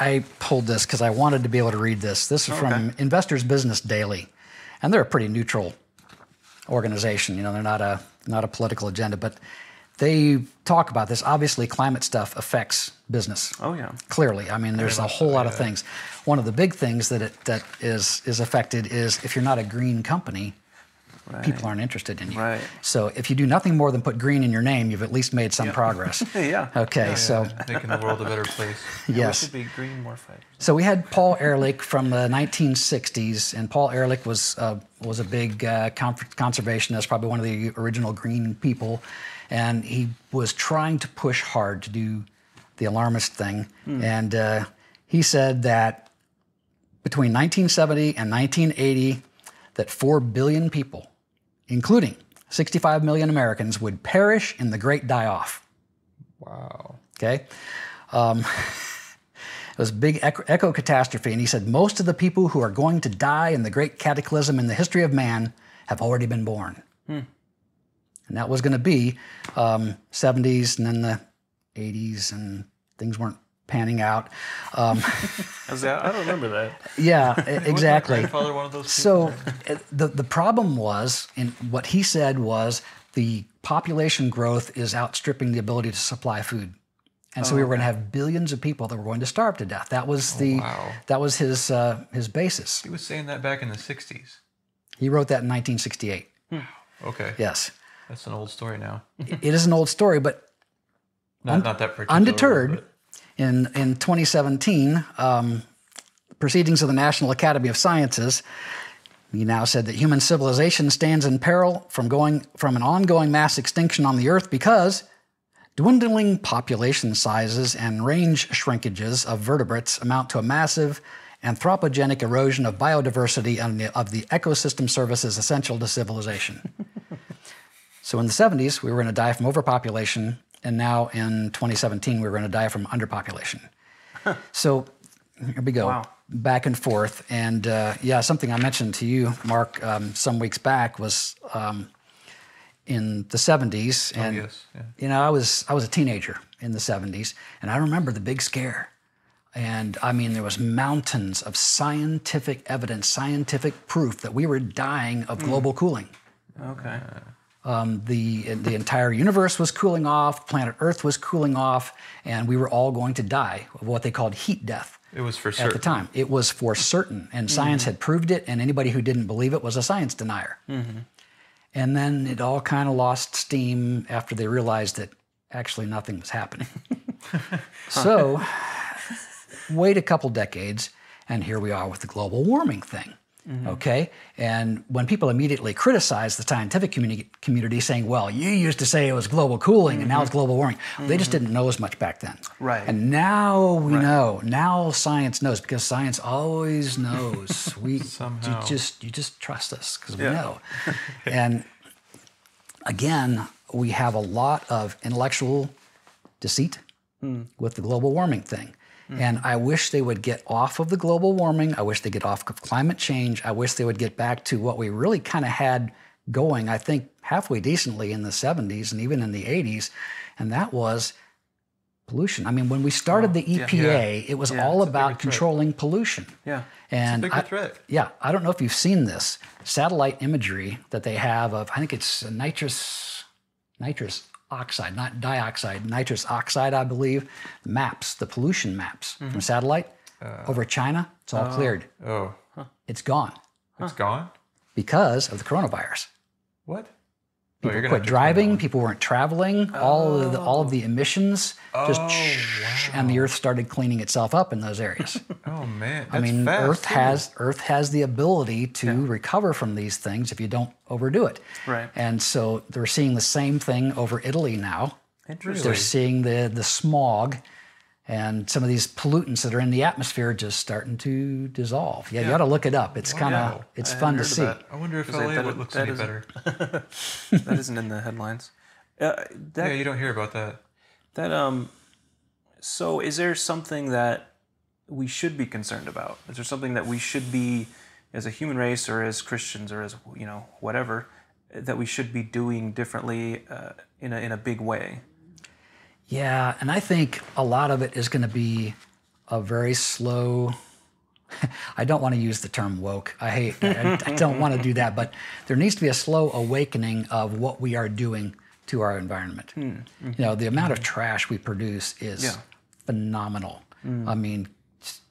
I pulled this because I wanted to be able to read this. This is from Okay. Investor's Business Daily, and they're a pretty neutral organization. You know, they're not a not a political agenda, but they talk about this. Obviously, climate stuff affects business. Oh yeah. Clearly, I mean, there's a whole lot of things. One of the big things that it, that is is affected is if you're not a green company, people aren't interested in you. Right. So if you do nothing more than put green in your name, you've at least made some progress. Yeah. Okay, so making the world a better place. yes. We should be green more fighters. So we had Paul Ehrlich from the 1960s, and Paul Ehrlich was uh, was a big uh, con- conservationist, probably one of the original green people, and he was trying to push hard to do the alarmist thing. And uh, he said that between 1970 and 1980, that four billion people, including 65 million Americans, would perish in the Great Die-Off. Wow. Okay. Um, it was a big eco, eco catastrophe. And he said, most of the people who are going to die in the great cataclysm in the history of man have already been born. And that was going to be um, 70s and then the 80s, and things weren't panning out. Um, I, don't remember that. yeah, exactly. Grandfather, one of those. So uh, the the problem was, and what he said was, the population growth is outstripping the ability to supply food, and so we were going to have billions of people that were going to starve to death. That was the wow. that was his uh, his basis. he was saying that back in the '60s. He wrote that in 1968. Okay, Yes, that's an old story now. it is an old story, but Not, not that particular. undeterred, but- in in 2017, um, proceedings of the National Academy of Sciences, he now said that human civilization stands in peril from going from an ongoing mass extinction on the Earth because dwindling population sizes and range shrinkages of vertebrates amount to a massive anthropogenic erosion of biodiversity and of the ecosystem services essential to civilization. So in the 70s, we were going to die from overpopulation, and now in 2017, we were going to die from underpopulation. so here we go, Wow. back and forth. And uh, yeah, something I mentioned to you, Mark, um, some weeks back was um, in the 70s. And, yes, yeah. you know, I was, I was a teenager in the 70s, and I remember the big scare. And I mean, there was mountains of scientific evidence, scientific proof that we were dying of global cooling Okay. Um, the the entire universe was cooling off, planet Earth was cooling off, and we were all going to die of what they called heat death It was for certain. at the time. It was for certain, and science mm-hmm. had proved it, and anybody who didn't believe it was a science denier. Mm-hmm. And then it all kind of lost steam after they realized that actually nothing was happening. so, wait a couple decades, and here we are with the global warming thing. Mm-hmm. Okay, and when people immediately criticize the scientific community, community, saying, "Well, you used to say it was global cooling, and now it's mm-hmm. global warming," they just mm-hmm. didn't know as much back then. Right. And now we know. Now science knows because science always knows. We Somehow. you just you just trust us because we Yeah. know. and again, we have a lot of intellectual deceit hmm. with the global warming thing. And I wish they would get off of the global warming. I wish they get off of climate change. I wish they would get back to what we really kind of had going, I think, halfway decently in the 70s and even in the 80s. And that was pollution. I mean, when we started the EPA, it was Yeah, all about controlling pollution. Yeah. And bigger I- threat. Yeah, I don't know if you've seen this satellite imagery that they have of I think it's nitrous nitrous oxide, not dioxide, nitrous oxide, I believe. Maps, the pollution maps from mm-hmm. satellite uh, over China. It's all oh, cleared. Oh, It's gone it's gone. because of the coronavirus. What? Oh, People you're quit have to explain that driving. People weren't traveling. All of the all of the oh. emissions just, Oh, and the Earth started cleaning itself up in those areas. Oh man, that's I mean, fast, Earth too. has Earth has the ability to recover from these things if you don't overdo it. Right. And so they're seeing the same thing over Italy now. Interesting. They're seeing the the smog and some of these pollutants that are in the atmosphere just starting to dissolve. Yeah, you got to look it up. It's kind of Wow. it's I fun to see. heard of I wonder if Is LA that- looks that any better. that isn't in the headlines. Uh, that Yeah, you don't hear about that. That um, so is there something that we should be concerned about? Is there something that we should be, as a human race or as Christians or as you know whatever, that we should be doing differently uh, in a in a big way? Yeah, and I think a lot of it is going to be a very slow. I don't want to use the term woke. I hate. I, I don't want to do that, but there needs to be a slow awakening of what we are doing to our environment. Hmm, hmm. You know, the amount of trash we produce is Yeah. phenomenal. Hmm. I mean,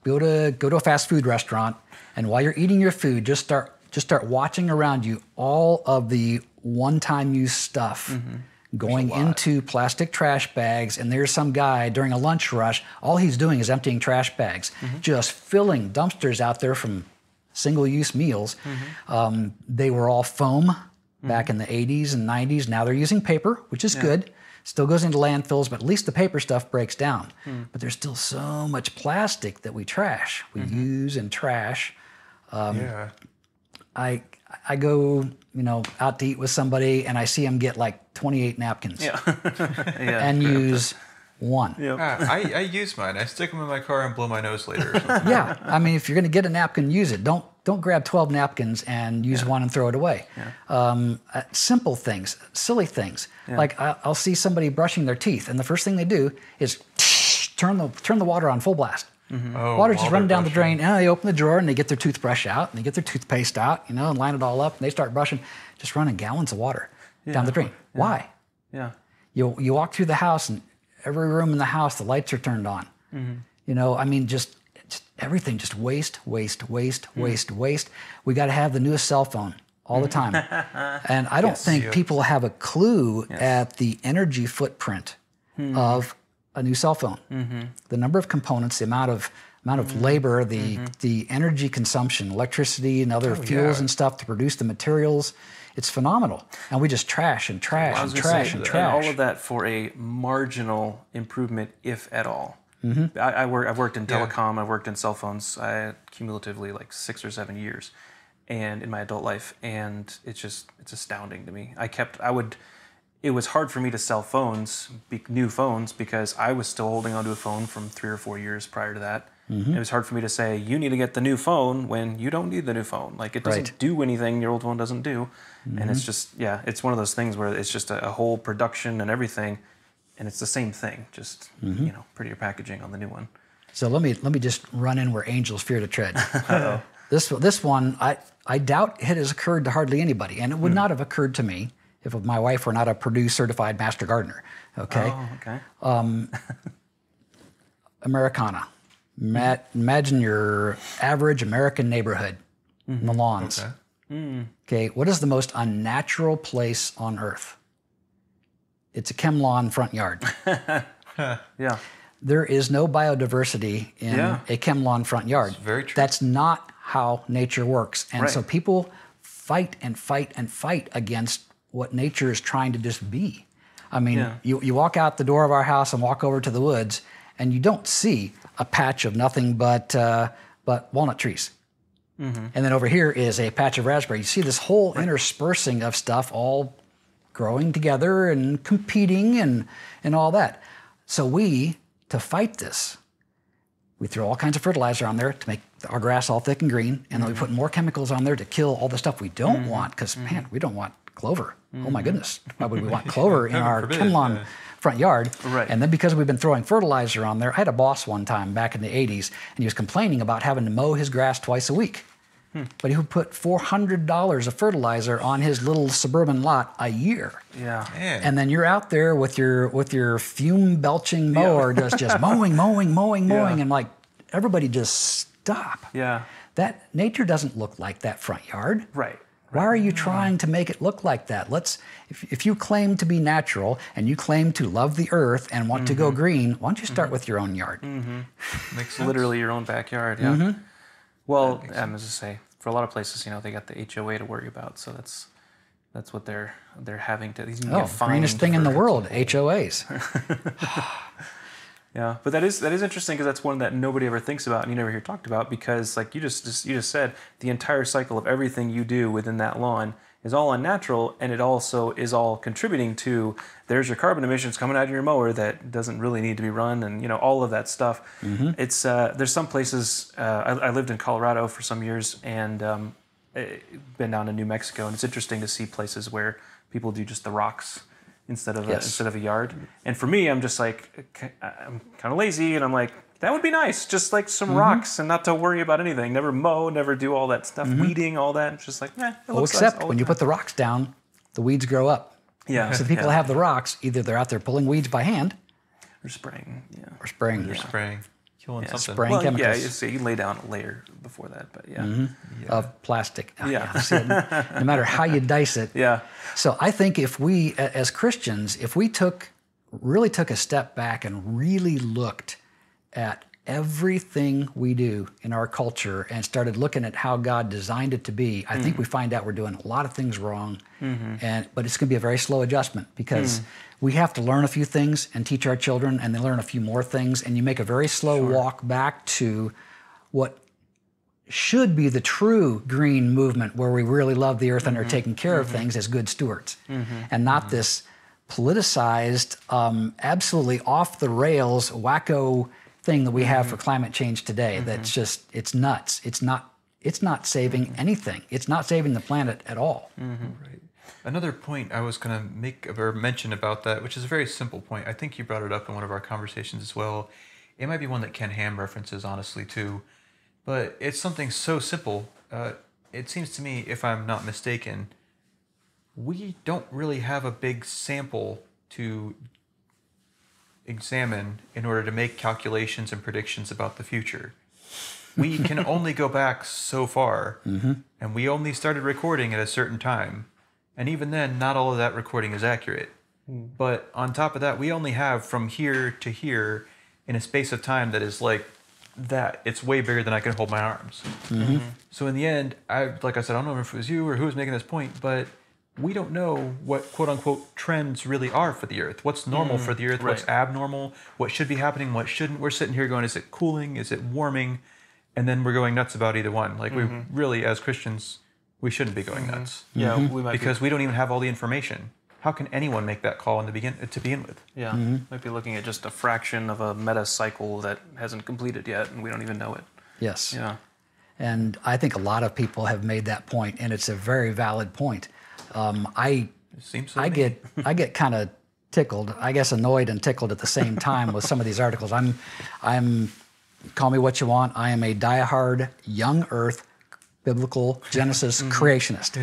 go to go to a fast food restaurant, and while you're eating your food, just start just start watching around you all of the one-time use stuff mm-hmm. Going into plastic trash bags. And there's some guy during a lunch rush, all he's doing is emptying trash bags, just filling dumpsters out there from single-use meals. Um, they were all foam back in the 80s and 90s. Now they're using paper, which is good. Still goes into landfills, but at least the paper stuff breaks down. But there's still so much plastic that we trash, we use and trash. Um, yeah. I I go, you know, out to eat with somebody and I see them get like 28 napkins Yeah, yeah, and use one. Ah, I, I use mine. I stick them in my car and blow my nose later. Or something. Yeah, I mean, if you're going to get a napkin, use it. Don't don't grab 12 napkins and use one and throw it away. Um, uh, simple things, silly things. Like I, I'll see somebody brushing their teeth, and the first thing they do is turn the turn the water on full blast. Mm-hmm. Oh, Water just running down the drain. And they open the drawer and they get their toothbrush out and they get their toothpaste out, you know, and line it all up and they start brushing, just running gallons of water down the drain. Why? yeah. You you walk through the house and every room in the house the lights are turned on. Mm-hmm. You know, I mean, just, just everything, just waste, waste, waste, waste, waste. We got to have the newest cell phone all the mm-hmm. time, and I don't think Yep. people have a clue at the energy footprint hmm. of a new cell phone. Mm-hmm. The number of components, the amount of amount of mm-hmm. labor, the mm-hmm. the energy consumption, electricity and other oh, fuels yeah. and stuff to produce the materials. It's phenomenal, and we just trash and trash I and trash and trash. all of that for a marginal improvement, if at all. I, I work. I've worked in Yeah. telecom. I've worked in cell phones. I cumulatively like six or seven years, and in my adult life, and it's just it's astounding to me. I kept. I would. It was hard for me to sell phones, be, new phones, because I was still holding onto a phone from three or four years prior to that. Mm-hmm. It was hard for me to say you need to get the new phone when you don't need the new phone. Like it doesn't Right. do anything your old phone doesn't do, and it's mm-hmm. just yeah, it's one of those things where it's just a, a whole production and everything, and it's the same thing, just mm-hmm. you know, prettier packaging on the new one. So let me let me just run in where angels fear to tread. this this one I I doubt it has occurred to hardly anybody, and it would hmm. not have occurred to me if my wife were not a Purdue certified master gardener. Okay, Oh, okay. Um, Americana. Ma- imagine your average American neighborhood, mm-hmm. the lawns. Okay. Hmm. Okay, what is the most unnatural place on earth? It's a chem lawn front yard. Yeah. there is no biodiversity in Yeah. a chem lawn front yard. very true. That's not how nature works. And so people fight and fight and fight against what nature is trying to just be. I mean, Yeah. you, you walk out the door of our house and walk over to the woods, and you don't see a patch of nothing but, uh, but walnut trees. Mm-hmm. And then over here is a patch of raspberry. You see this whole interspersing of stuff all growing together and competing and, and all that. So we, to fight this, we throw all kinds of fertilizer on there to make our grass all thick and green, and then we mm-hmm. put more chemicals on there to kill all the stuff we don't mm-hmm. want. Because man, we don't want clover. Oh my mm-hmm. goodness, why would we want clover in our forbid, 10 lawn yeah. front yard? Right. And then because we've been throwing fertilizer on there, I had a boss one time back in the 80s, and he was complaining about having to mow his grass twice a week. Hmm. But he would put $400 of fertilizer on his little suburban lot a year. Yeah. Man. And then you're out there with your with your fume belching mower just just mowing, mowing, mowing, mowing, Yeah. and like everybody just stop. Yeah. That nature doesn't look like that front yard. Right. Why are you trying to make it look like that? Let's if, if you claim to be natural and you claim to love the earth and want to go mm-hmm. green, why don't you start mm-hmm. with your own yard? Mm-hmm. Makes sense. Literally your own backyard. Yeah. Well, um, as I say, for a lot of places, you know, they got the HOA to worry about, so that's that's what they're they're having to. These Oh, greenest thing in the world, HOAs. Yeah, but that is that is interesting because that's one that nobody ever thinks about and you never hear talked about because, like you just, just you just said, the entire cycle of everything you do within that lawn is all unnatural, and it also is all contributing to there's your carbon emissions coming out of your mower that doesn't really need to be run, and you know all of that stuff. It's uh, there's some places uh, I, I lived in Colorado for some years and um, eh, been down to New Mexico, and it's interesting to see places where people do just the rocks instead of a, Yes. instead of a yard. And for me, I'm just like I'm kind of lazy, and I'm like that would be nice, just like some Mm-hmm. rocks and not to worry about anything. Never mow, never do all that stuff, weeding, all that. It's just like, eh, it Well, looks nice except all when you put the rocks down, the weeds grow up. yeah, So the people yeah. have the rocks, either they're out there pulling weeds by hand or spraying, yeah. or spraying or Spraying, killing something. spraying Well, yeah, chemicals you see, you lay down a layer before that, but yeah, Mm-hmm. of plastic. Ah, Yeah. see, no matter how you dice it. yeah, So I think if we, as Christians, if we took, really took a step back and really looked at everything we do in our culture and started looking at how God designed it to be, I think hmm. we find out we're doing a lot of things wrong. Mm-hmm. And but it's going to be a very slow adjustment because hmm. we have to learn a few things and teach our children, and they learn a few more things, and you make a very slow walk back to what should be the true green movement where we really love the earth and are mm-hmm. taking care of mm-hmm. things as good stewards and not this politicized um, absolutely off the rails wacko thing that we have mm-hmm. for climate change today mm-hmm. that's just it's nuts it's not it's not saving mm-hmm. anything it's not saving the planet at all Right. Another point I was going to make or mention about that, which is a very simple point. I think you brought it up in one of our conversations as well. It might be one that Ken Ham references, honestly, too. But it's something so simple. Uh, it seems to me, if I'm not mistaken, we don't really have a big sample to examine in order to make calculations and predictions about the future. We can only go back so far, mm-hmm. and we only started recording at a certain time. And even then, not all of that recording is accurate. Hmm. But on top of that, we only have from here to here in a space of time that is like that. It's way bigger than I can hold my arms. Mm-hmm. So in the end, I like I said, I don't know if it was you or who was making this point, but we don't know what quote unquote trends really are for the Earth. What's normal mm, for the Earth? What's abnormal? What should be happening? What shouldn't? We're sitting here going, is it cooling? Is it warming? And then we're going nuts about either one. Like we mm-hmm. really, as Christians, we shouldn't be going mm-hmm. nuts yeah, we might because we don't even have all the information. How can anyone make that call in the begin to begin with? be, yeah, mm-hmm. might be looking at just a fraction of a meta cycle that hasn't completed yet, and we don't even know it. yes Yeah, and i think a lot of people have made that point and it's a very valid point um, i seems so. I me. get I get kind of tickled. I guess annoyed and tickled at the same time with some of these articles. I'm I'm call me what you want. I am a diehard young Earth biblical Genesis creationist.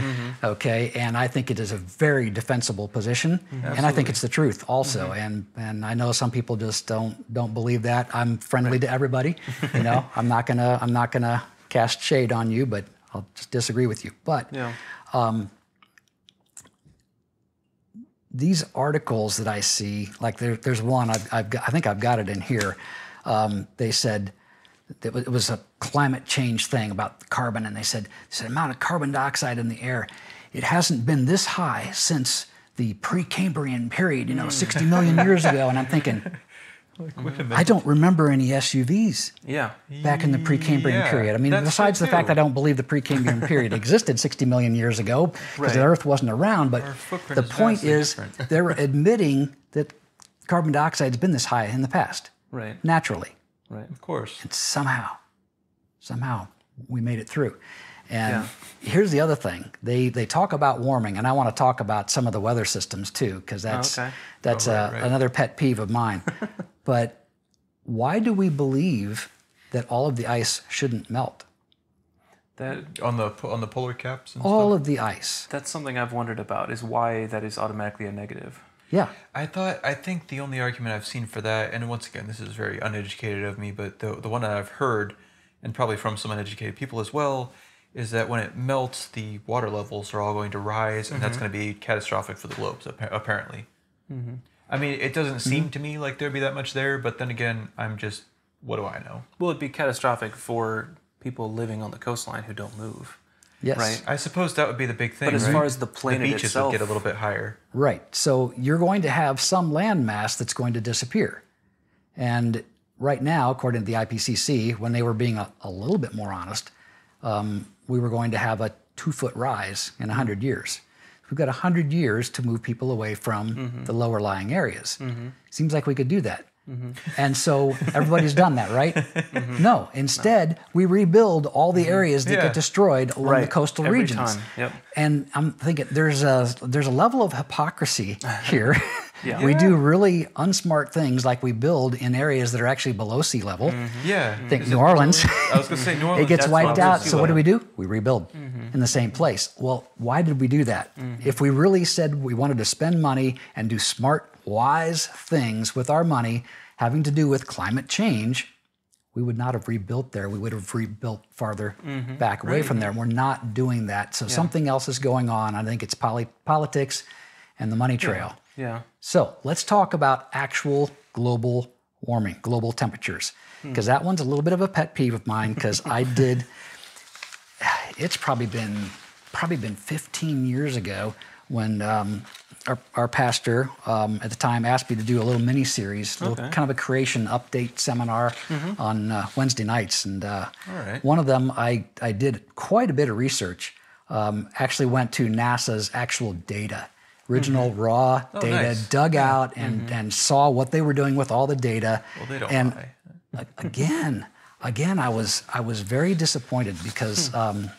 Okay, and I think it is a very defensible position, and I think it's the truth also. And and I know some people just don't don't believe that. I'm friendly to everybody. You know, I'm not gonna I'm not gonna cast shade on you, but I'll just disagree with you. But yeah, um, these articles that I see, like there, there's one I've, I've got, I think I've got it in here. Um, they said it was, it was a climate change thing about carbon, and they said the amount of carbon dioxide in the air, it hasn't been this high since the Precambrian period, you know, 60 million years ago. And I'm thinking, I don't remember any SUVs Yeah. back in the Precambrian Yeah, period. I mean, that's besides the fact that I don't believe the Precambrian period existed 60 million years ago because Right. the Earth wasn't around, but the is point is different. they're admitting that carbon dioxide's been this high in the past, Right. naturally. Right. Of course. And somehow, somehow we made it through. And Yeah. here's the other thing. They they talk about warming, and I want to talk about some of the weather systems too, because that's okay. that's Oh, right, uh, right. another pet peeve of mine. but why do we believe that all of the ice shouldn't melt? That On the on the polar caps and All stuff. of the ice. that's something I've wondered about is why that is automatically a negative. Yeah. I thought I think the only argument I've seen for that, and once again, this is very uneducated of me, but the the one that I've heard, and probably from some uneducated people as well, is that when it melts, the water levels are all going to rise, and that's mm-hmm. going to be catastrophic for the globes, appa- apparently. Mm-hmm. I mean, it doesn't seem to me like there'd be that much there, but then again, I'm just what do I know? Well, it'd be catastrophic for people living on the coastline who don't move. Yes. Right. I suppose that would be the big thing. But as right? far as the planet the beaches itself- would get a little bit higher. Right. So you're going to have some land mass that's going to disappear. And right now, according to the IPCC, when they were being a, a little bit more honest, um, we were going to have a two foot rise in 100 years. We've got 100 years to move people away from mm-hmm. the lower lying areas. Mm-hmm. Seems like we could do that. Mm-hmm. And so everybody's done that, right? No. Instead, we rebuild all the areas that Yeah. get destroyed along the Right. coastal Every regions. time. Yep. And I'm thinking there's a there's a level of hypocrisy here. Yeah. we do really unsmart things like we build in areas that are actually below sea level. Mm-hmm. Yeah. Think Is New it Orleans. I was gonna say New Orleans. it gets wiped out. So what do we do? We rebuild mm-hmm. in the same place. Well, why did we do that? Mm-hmm. If we really said we wanted to spend money and do smart, wise things with our money having to do with climate change, we would not have rebuilt there. We would have rebuilt farther back away from there. We're not doing that. So something else is going on. I think it's poly- politics and the money trail. Yeah. So let's talk about actual global warming, global temperatures, because that one's a little bit of a pet peeve of mine. Because I did, it's probably been probably been 15 years ago when um, our, our pastor um, at the time asked me to do a little mini series, little, kind of a creation update seminar on uh, Wednesday nights, and uh, right. one of them I I did quite a bit of research. Um, actually went to NASA's actual data, original raw data, nice. dug out and and saw what they were doing with all the data. Well, they don't and lie. again, again, I was I was very disappointed because. Um,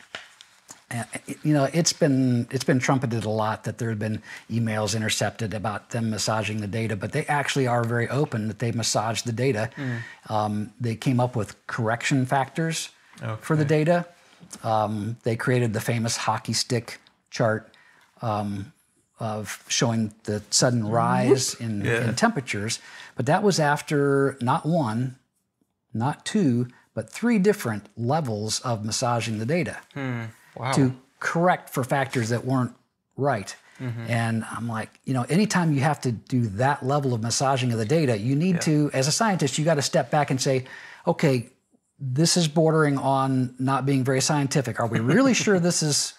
uh, you know, it's been it's been trumpeted a lot that there have been emails intercepted about them massaging the data, but they actually are very open that they massaged the data. Um, they came up with correction factors for the data. Um, they created the famous hockey stick chart um, of showing the sudden rise in, Yeah. in temperatures, but that was after not one, not two, but three different levels of massaging the data hmm. Wow. to correct for factors that weren't right. Mm-hmm. And I'm like, you know, anytime you have to do that level of massaging of the data, you need to, as a scientist, you got to step back and say, okay, this is bordering on not being very scientific. Are we really sure this is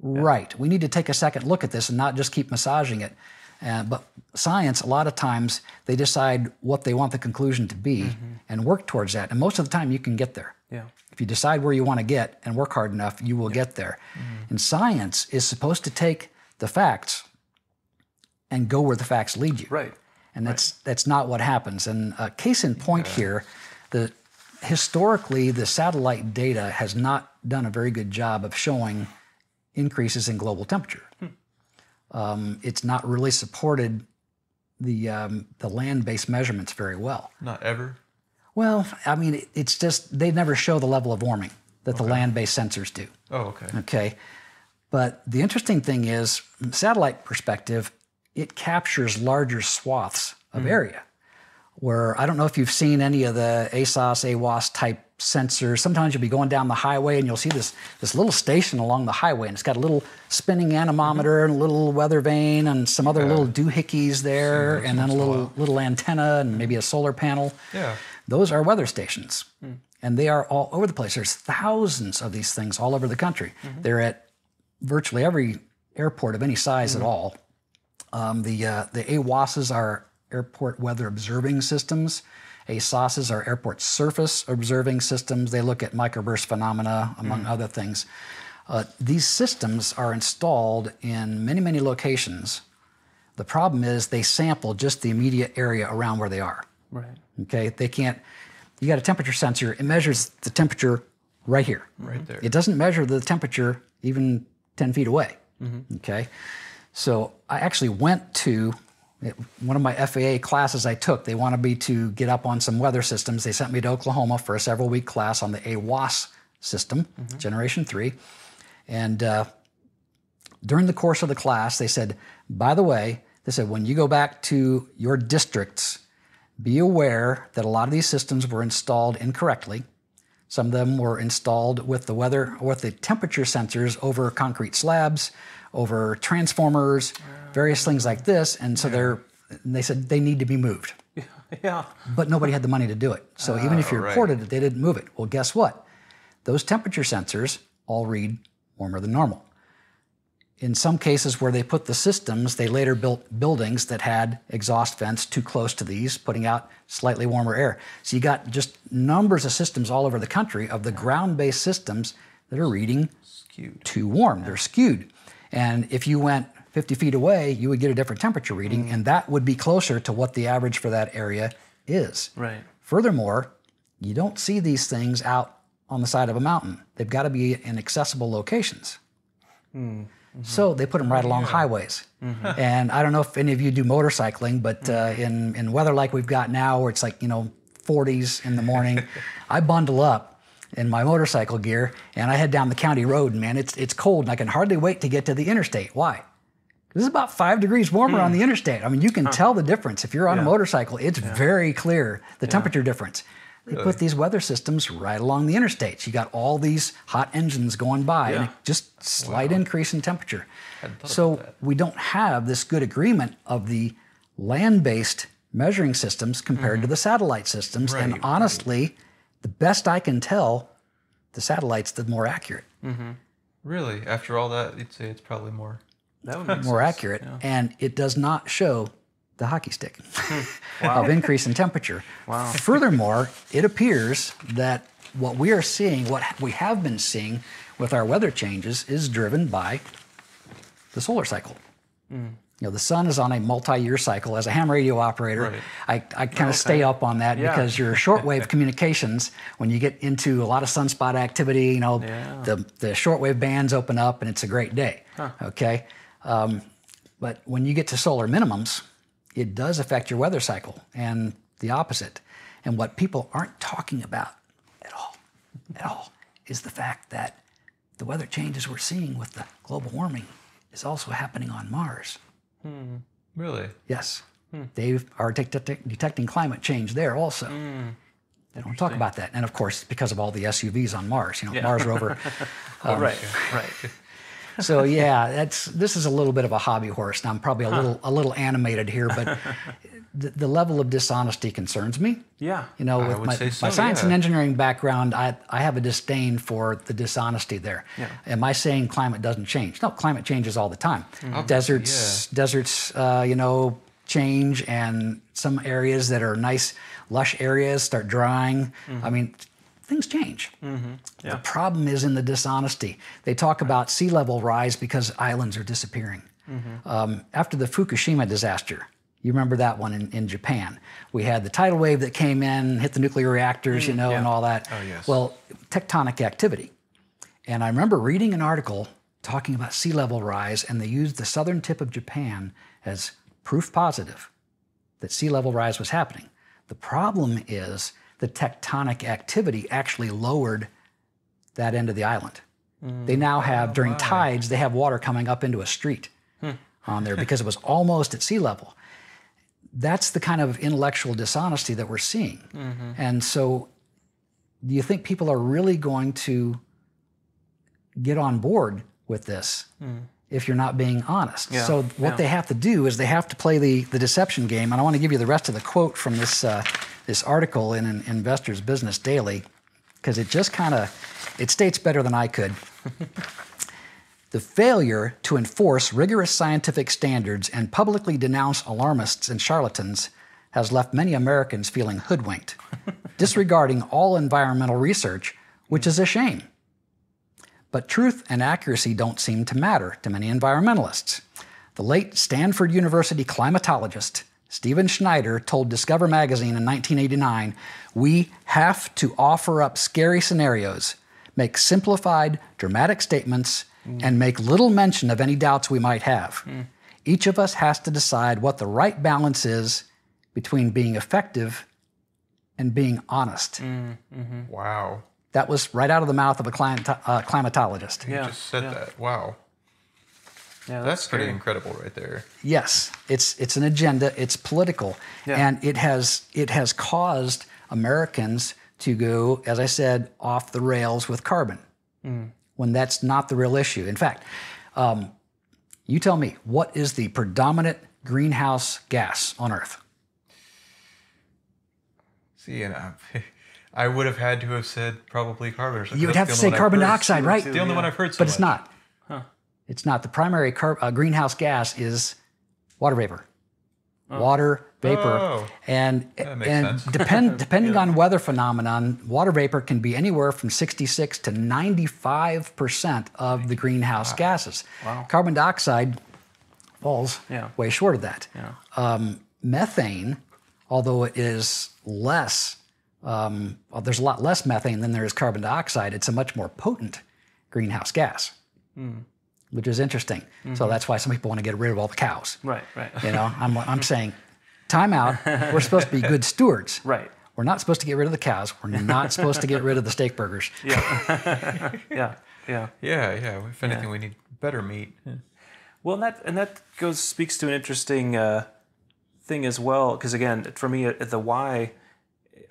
right? We need to take a second look at this and not just keep massaging it. Uh, but science, a lot of times, they decide what they want the conclusion to be and work towards that. And most of the time, you can get there. Yeah. If you decide where you want to get and work hard enough, you will get there. And science is supposed to take the facts and go where the facts lead you. Right. And that's that's not what happens. And uh, case in point here, the historically the satellite data has not done a very good job of showing increases in global temperature. Um, it's not really supported the um, the land-based measurements very well. Not ever. Well, I mean, it- it's just they never show the level of warming that the land-based sensors do. Oh, okay. Okay. But the interesting thing is, from satellite perspective, it captures larger swaths of area. Where I don't know if you've seen any of the ASOS, AWOS type sensors. Sometimes you'll be going down the highway and you'll see this, this little station along the highway, and it's got a little spinning anemometer and a little weather vane and some other little doohickeys there, and then a little little antenna and maybe a solar panel. Yeah. Those are weather stations. and they are all over the place. There's thousands of these things all over the country. They're at virtually every airport of any size at all. Um, the uh, the AWOSs are airport weather observing systems. ASOSs are airport surface observing systems. They look at microburst phenomena, among other things. Uh, these systems are installed in many, many locations. The problem is they sample just the immediate area around where they are. Right. Okay, they can't. You got a temperature sensor. It measures the temperature right here. Right there. It doesn't measure the temperature even 10 feet away. Okay. So I actually went to one of my FAA classes I took. They wanted me to get up on some weather systems. They sent me to Oklahoma for a several week class on the AWOS system, Generation 3. And uh, during the course of the class, they said, by the way, they said, when you go back to your districts, be aware that a lot of these systems were installed incorrectly. Some of them were installed with the weather or with the temperature sensors over concrete slabs, over transformers, various things like this. And so they're, and they said they need to be moved. Yeah. But nobody had the money to do it. So even if oh, you right. reported it, they didn't move it. Well, guess what? Those temperature sensors all read warmer than normal. In some cases where they put the systems, they later built buildings that had exhaust vents too close to these, putting out slightly warmer air. So you got just numbers of systems all over the country of the ground-based systems that are reading Skewed. too warm. They're skewed. And if you went 50 feet away, you would get a different temperature reading, and that would be closer to what the average for that area is. Right. Furthermore, you don't see these things out on the side of a mountain. They've got to be in accessible locations. Hmm. So they put them right along highways. And I don't know if any of you do motorcycling, but uh, in, in weather like we've got now, where it's like, you know, 40s in the morning, I bundle up in my motorcycle gear and I head down the county road. And man, it's, it's cold and I can hardly wait to get to the interstate. Why? This is about five degrees warmer on hmm. the interstate. I mean, you can tell the difference. If you're on a motorcycle, it's very clear the temperature difference. They put these weather systems right along the interstates. You got all these hot engines going by, and it just slight increase in temperature. So we don't have this good agreement of the land-based measuring systems compared to mm-hmm. the satellite systems. and Right, honestly, the best I can tell, the satellite's the more accurate. Mm-hmm. Really? After all that, you'd say it's probably more. That would make more sense. accurate, and it does not show the hockey stick of increase in temperature. Wow. Furthermore, it appears that what we are seeing, what we have been seeing with our weather changes, is driven by the solar cycle. Hmm. You know, the sun is on a multi-year cycle. As a ham radio operator, Right. I, I kind of stay up on that Yeah. because your shortwave communications, when you get into a lot of sunspot activity, you know, Yeah. the, the shortwave bands open up and it's a great day. Okay. Um, but when you get to solar minimums, it does affect your weather cycle and the opposite. And what people aren't talking about at all, at all, is the fact that the weather changes we're seeing with the global warming is also happening on Mars. Hmm. Really? Yes. Hmm. They are detect- detecting climate change there also. Hmm. They don't talk about that. And of course, because of all the SUVs on Mars, you know, Mars rover. Oh, right. Um, right. So yeah, that's this is a little bit of a hobby horse. Now I'm probably a little a little animated here, but the, the level of dishonesty concerns me. Yeah. You know, with my, so, my science and engineering background, I, I have a disdain for the dishonesty there. Yeah. Am I saying climate doesn't change? No, climate changes all the time. Mm-hmm. Deserts, deserts, uh, you know, change, and some areas that are nice, lush areas start drying. Mm-hmm. I mean, things change. Yeah. The problem is in the dishonesty. They talk about sea level rise because islands are disappearing. Mm-hmm. Um, after the Fukushima disaster, you remember that one in, in Japan. We had the tidal wave that came in, hit the nuclear reactors, you know, and all that. Oh, yes. Well, tectonic activity. And I remember reading an article talking about sea level rise, and they used the southern tip of Japan as proof positive that sea level rise was happening. The problem is the tectonic activity actually lowered that end of the island. They mm. now have, during tides, they have water coming up into a street hmm. on there because it was almost at sea level. That's the kind of intellectual dishonesty that we're seeing. Mm-hmm. And so, do you think people are really going to get on board with this hmm. if you're not being honest? Yeah, So, what yeah. they have to do is they have to play the, the deception game. And I want to give you the rest of the quote from this, uh, this article in an Investor's Business Daily. because it just kind of it states better than I could. the failure to enforce rigorous scientific standards and publicly denounce alarmists and charlatans has left many Americans feeling hoodwinked, disregarding all environmental research, which is a shame. But truth and accuracy don't seem to matter to many environmentalists. The late Stanford University climatologist Stephen Schneider told Discover magazine in 1989 We have to offer up scary scenarios, make simplified, dramatic statements, mm. and make little mention of any doubts we might have. Mm. Each of us has to decide what the right balance is between being effective and being honest. Mm. Mm-hmm. Wow. That was right out of the mouth of a client, uh, climatologist. Yeah. You just said yeah. that. Wow. Yeah, that's, that's pretty incredible right there. Yes, it's it's an agenda. It's political, yeah. and it has it has caused Americans to go, as I said, off the rails with carbon mm. when that's not the real issue. In fact, um, you tell me what is the predominant greenhouse gas on Earth? See, and I, I would have had to have said probably carbon. You would have to say carbon dioxide, right? The only yeah. one I've heard. So but much. it's not. It's not. The primary car- uh, greenhouse gas is water vapor. Oh. Water vapor, oh, and and depend, depending yeah. on weather phenomenon, water vapor can be anywhere from 66 to 95 percent of the greenhouse wow. gases. Wow. Carbon dioxide falls yeah. way short of that. Yeah. Um, methane, although it is less, um, well, there's a lot less methane than there is carbon dioxide. It's a much more potent greenhouse gas. Mm which is interesting. Mm-hmm. So that's why some people want to get rid of all the cows. Right, right. you know, I'm, I'm saying, time out. We're supposed to be good stewards. Right. We're not supposed to get rid of the cows. We're not supposed to get rid of the steak burgers. Yeah. yeah. Yeah. Yeah. Yeah. If anything, yeah. we need better meat. Yeah. Well, and that and that goes speaks to an interesting uh, thing as well. Because again, for me, the why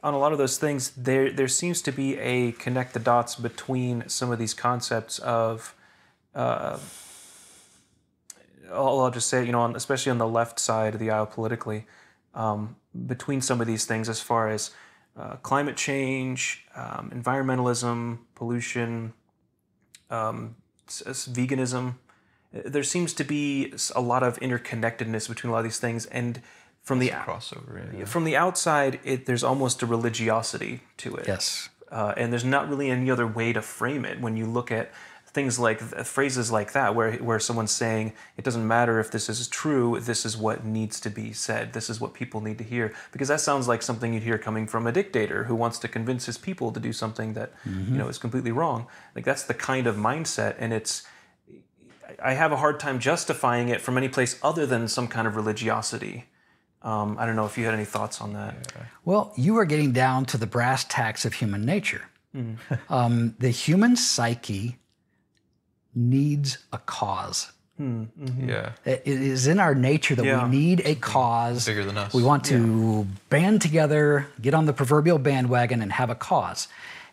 on a lot of those things, there there seems to be a connect the dots between some of these concepts of uh, I'll, I'll, just say, you know, on, especially on the left side of the aisle politically, um, between some of these things as far as uh, climate change, um, environmentalism, pollution, um, veganism, there seems to be a lot of interconnectedness between a lot of these things, and from the crossover, yeah. from the outside, it, there's almost a religiosity to it. Yes, uh, and there's not really any other way to frame it when you look at things like phrases like that where where someone's saying it doesn't matter if this is true this is what needs to be said this is what people need to hear because that sounds like something you'd hear coming from a dictator who wants to convince his people to do something that mm-hmm. you know is completely wrong like that's the kind of mindset and it's I have a hard time justifying it from any place other than some kind of religiosity um, I don't know if you had any thoughts on that. Well, you are getting down to the brass tacks of human nature. Mm. um, the human psyche needs a cause. Hmm, mm-hmm. Yeah. It is in our nature that yeah. we need a cause. Bigger than us. We want to yeah. band together, get on the proverbial bandwagon, and have a cause.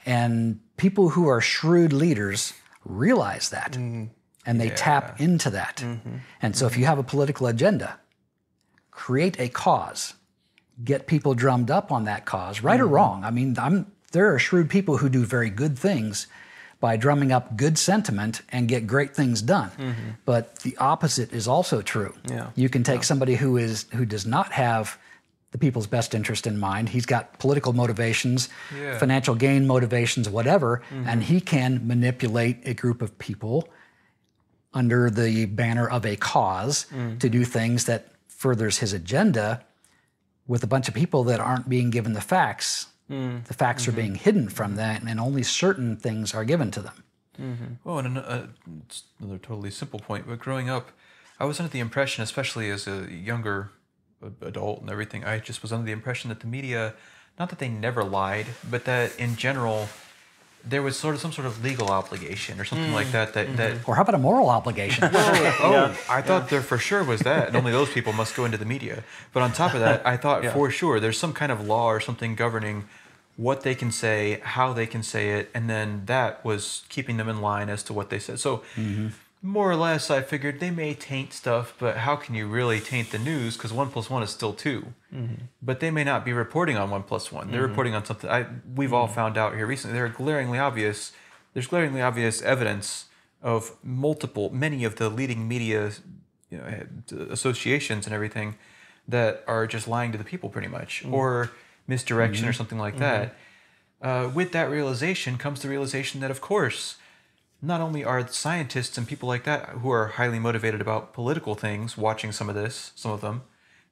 And people who are shrewd leaders realize that. Mm-hmm. And they yeah. tap into that. Mm-hmm. And so, if you have a political agenda, create a cause, get people drummed up on that cause, right or mm-hmm. wrong. I mean, I'm, there are shrewd people who do very good things by drumming up good sentiment and get great things done. Mm-hmm. But the opposite is also true. Yeah. You can take yeah. somebody who is who does not have the people's best interest in mind. He's got political motivations, yeah. financial gain motivations, whatever, mm-hmm. and he can manipulate a group of people under the banner of a because mm-hmm. to do things that furthers his agenda with a bunch of people that aren't being given the facts Mm. The facts mm-hmm. are being hidden from that, and only certain things are given to them. Mm-hmm. Well, and uh, another totally simple point, but growing up, I was under the impression, especially as a younger adult and everything, I just was under the impression that the media, not that they never lied, but that in general, there was sort of some sort of legal obligation or something mm. like that. That, mm-hmm. that or how about a moral obligation? well, oh, yeah. I thought yeah. there for sure was that, and only those people must go into the media. But on top of that, I thought yeah. for sure there's some kind of law or something governing what they can say, how they can say it, and then that was keeping them in line as to what they said. So. Mm-hmm. More or less, I figured they may taint stuff, but how can you really taint the news? Because one plus one is still 2 mm-hmm. But they may not be reporting on one plus one. They're mm-hmm. reporting on something. I we've all mm-hmm. found out here recently. There are glaringly obvious. There's glaringly obvious evidence of multiple, many of the leading media, you know, associations and everything, that are just lying to the people pretty much, mm. or misdirection or something like that. Uh, with that realization comes the realization that, of course, not only are scientists and people like that who are highly motivated about political things watching some of this, some of them,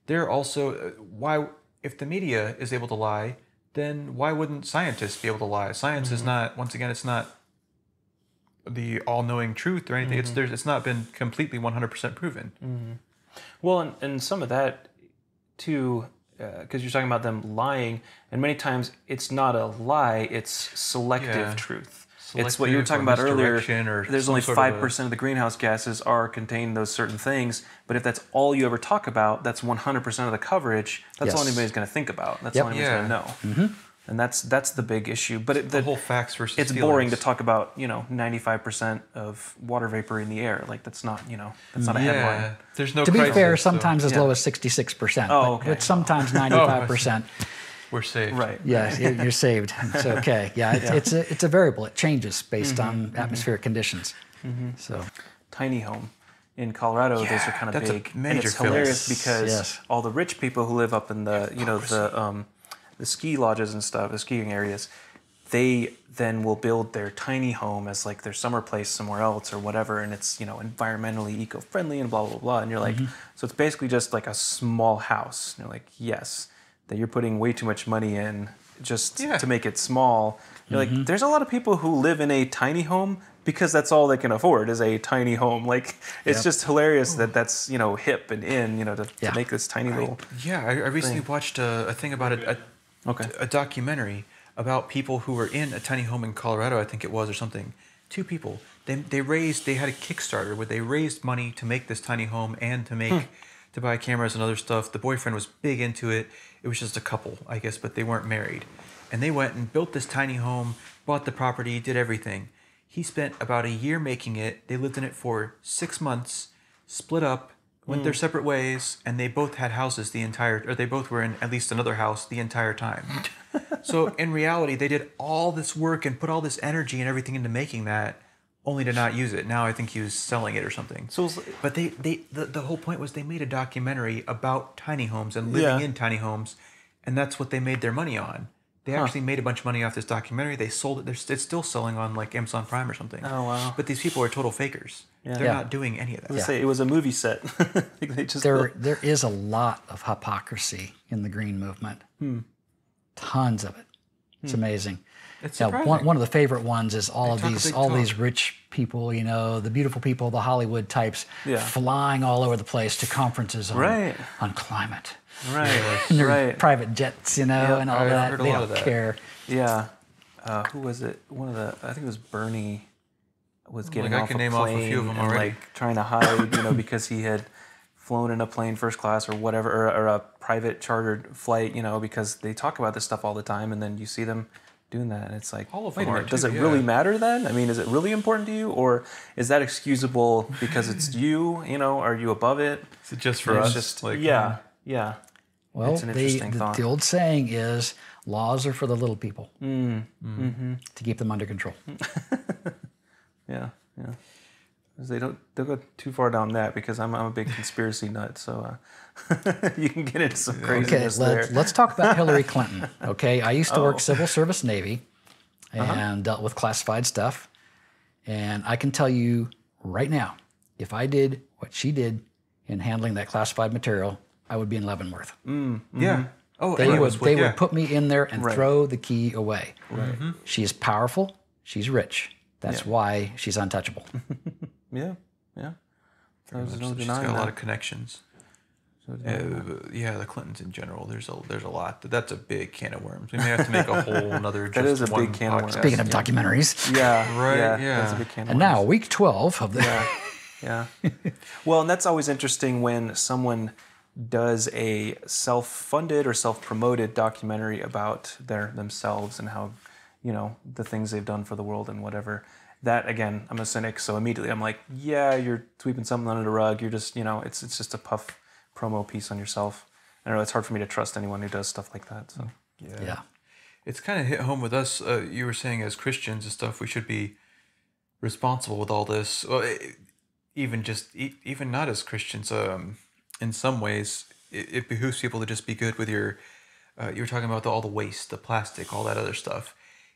they're also uh, why if the media is able to lie, then why wouldn't scientists be able to lie? Science is mm-hmm. not once again it's not the all-knowing truth or anything. It's mm-hmm. there's it's not been completely 100% proven. Mm-hmm. Well, and, and some of that too, uh, because you're talking about them lying, and many times it's not a lie; it's selective Yeah. truth. It's what you were talking about earlier. or There's only five percent of the greenhouse gases are contain those certain things, but if that's all you ever talk about, that's 100 percent of the coverage. That's all anybody's going to think about. That's Yep. all anybody's Yeah. going to know. Mm-hmm. And that's that's the big issue. But it, The the, whole facts versus it's boring to talk about you know 95% of water vapor in the air. Like that's not you know that's not a headline. there's no. To be crisis, fair, so sometimes as Yeah. low as 66%, Oh, but, okay. but sometimes 95%. We're safe. Right. Yeah, you're you're saved. It's okay. Yeah, it's, it's, a, it's a variable. It changes based on atmospheric conditions. So, tiny home in Colorado. those are kind of that's a big, and major it's fillip. hilarious Yes, because yes. all the rich people who live up in the you know the um, the ski lodges and stuff, the skiing areas, they then will build their tiny home as like their summer place somewhere else or whatever, and it's you know environmentally eco-friendly and blah blah blah. And you're like, Mm-hmm. so it's basically just like a small house. And you're like, yes, that you're putting way too much money in just Yeah. to make it small. You're Mm-hmm. like, there's a lot of people who live in a tiny home because that's all they can afford is a tiny home. Like, it's Yep. just hilarious that that's you know hip and in you know to, Yeah. to make this tiny little. Yeah, I, I recently watched a, a thing about a, a, Okay. a documentary about people who were in a tiny home in Colorado, I think it was, or something. Two people. They, they raised, they had a Kickstarter where they raised money to make this tiny home and to make, to buy cameras and other stuff. The boyfriend was big into it. It was just a couple, I guess, but they weren't married. And they went and built this tiny home, bought the property, did everything. He spent about a year making it. They lived in it for six months, split up, went their mm. separate ways, and they both had houses the entire, or they both were in at least another house the entire time. so in reality, they did all this work and put all this energy and everything into making that, only to not use it. Now I think he was selling it or something. So but they, they, the, the whole point was they made a documentary about tiny homes and living Yeah. in tiny homes, and that's what they made their money on. They actually made a bunch of money off this documentary. They sold it. They're, it's still selling on like Amazon Prime or something. Oh, wow. But these people are total fakers. They're Yeah. not doing any of that. I say it was a movie set. they just there, there is a lot of hypocrisy in the green movement. Hmm. Tons of it. It's amazing. It's Yeah, one, one of the favorite ones is all of these all talk. these rich people, you know, the beautiful people, the Hollywood types, Yeah. flying all over the place to conferences on, Right. on climate. right, And their right. private jets, you know, Yeah, and all I've that. They don't that. care. Yeah. Uh, who was it? One of the I think it was Bernie was getting I off can a name off a plane few of 'em and already. like trying to hide, you know, because he had flown in a plane first class or whatever, or, or a private chartered flight, you know, because they talk about this stuff all the time, and then you see them doing that, and it's like, All of wait them a are minute, does it yeah. really matter then? I mean, is it really important to you, or is that excusable because it's you? You know, are you above it? Is it just for It's us? just like, yeah, yeah. Well, It's an the, interesting the, thought. the old saying is laws are for the little people Mm. Mm-hmm. Mm-hmm. to keep them under control. Yeah, yeah. 'Cause They don't they'll go too far down that because I'm I'm a big conspiracy nut, so uh, you can get into some Okay, craziness there. let, let's talk about Hillary Clinton. Okay, I used to Oh. work civil service Navy uh-huh. and Uh-huh. dealt with classified stuff. And I can tell you right now, if I did what she did in handling that classified material, I would be in Leavenworth. Mm, mm-hmm. Yeah. Oh, They would they yeah. would put me in there and Right. throw the key away. Right. Mm-hmm. She is powerful. She's rich. That's why she's untouchable. Yeah, yeah. There's no She's denying got a lot of connections. So, Uh, yeah, the Clintons in general. There's a there's a lot. That's a big can of worms. We may have to make a whole another. That just is a one big can of worms. Speaking of documentaries. yeah, Right, Yeah, yeah. That's a big can of And worms. now, week 12 of the. yeah. Well, and that's always interesting when someone does a self-funded or self-promoted documentary about their themselves and how, you know, the things they've done for the world and whatever. that again, I'm a cynic, so immediately I'm like, yeah, you're sweeping something under the rug. You're just, you know, it's it's just a puff promo piece on yourself. I know. It's hard for me to trust anyone who does stuff like that. So Yeah. It's kind of hit home with us. Uh, you were saying as Christians and stuff, we should be responsible with all this. Well, e- even just e- even not as Christians, um, in some ways, it, it behooves people to just be good with your. Uh, you were talking about the, all the waste, the plastic, all that other stuff.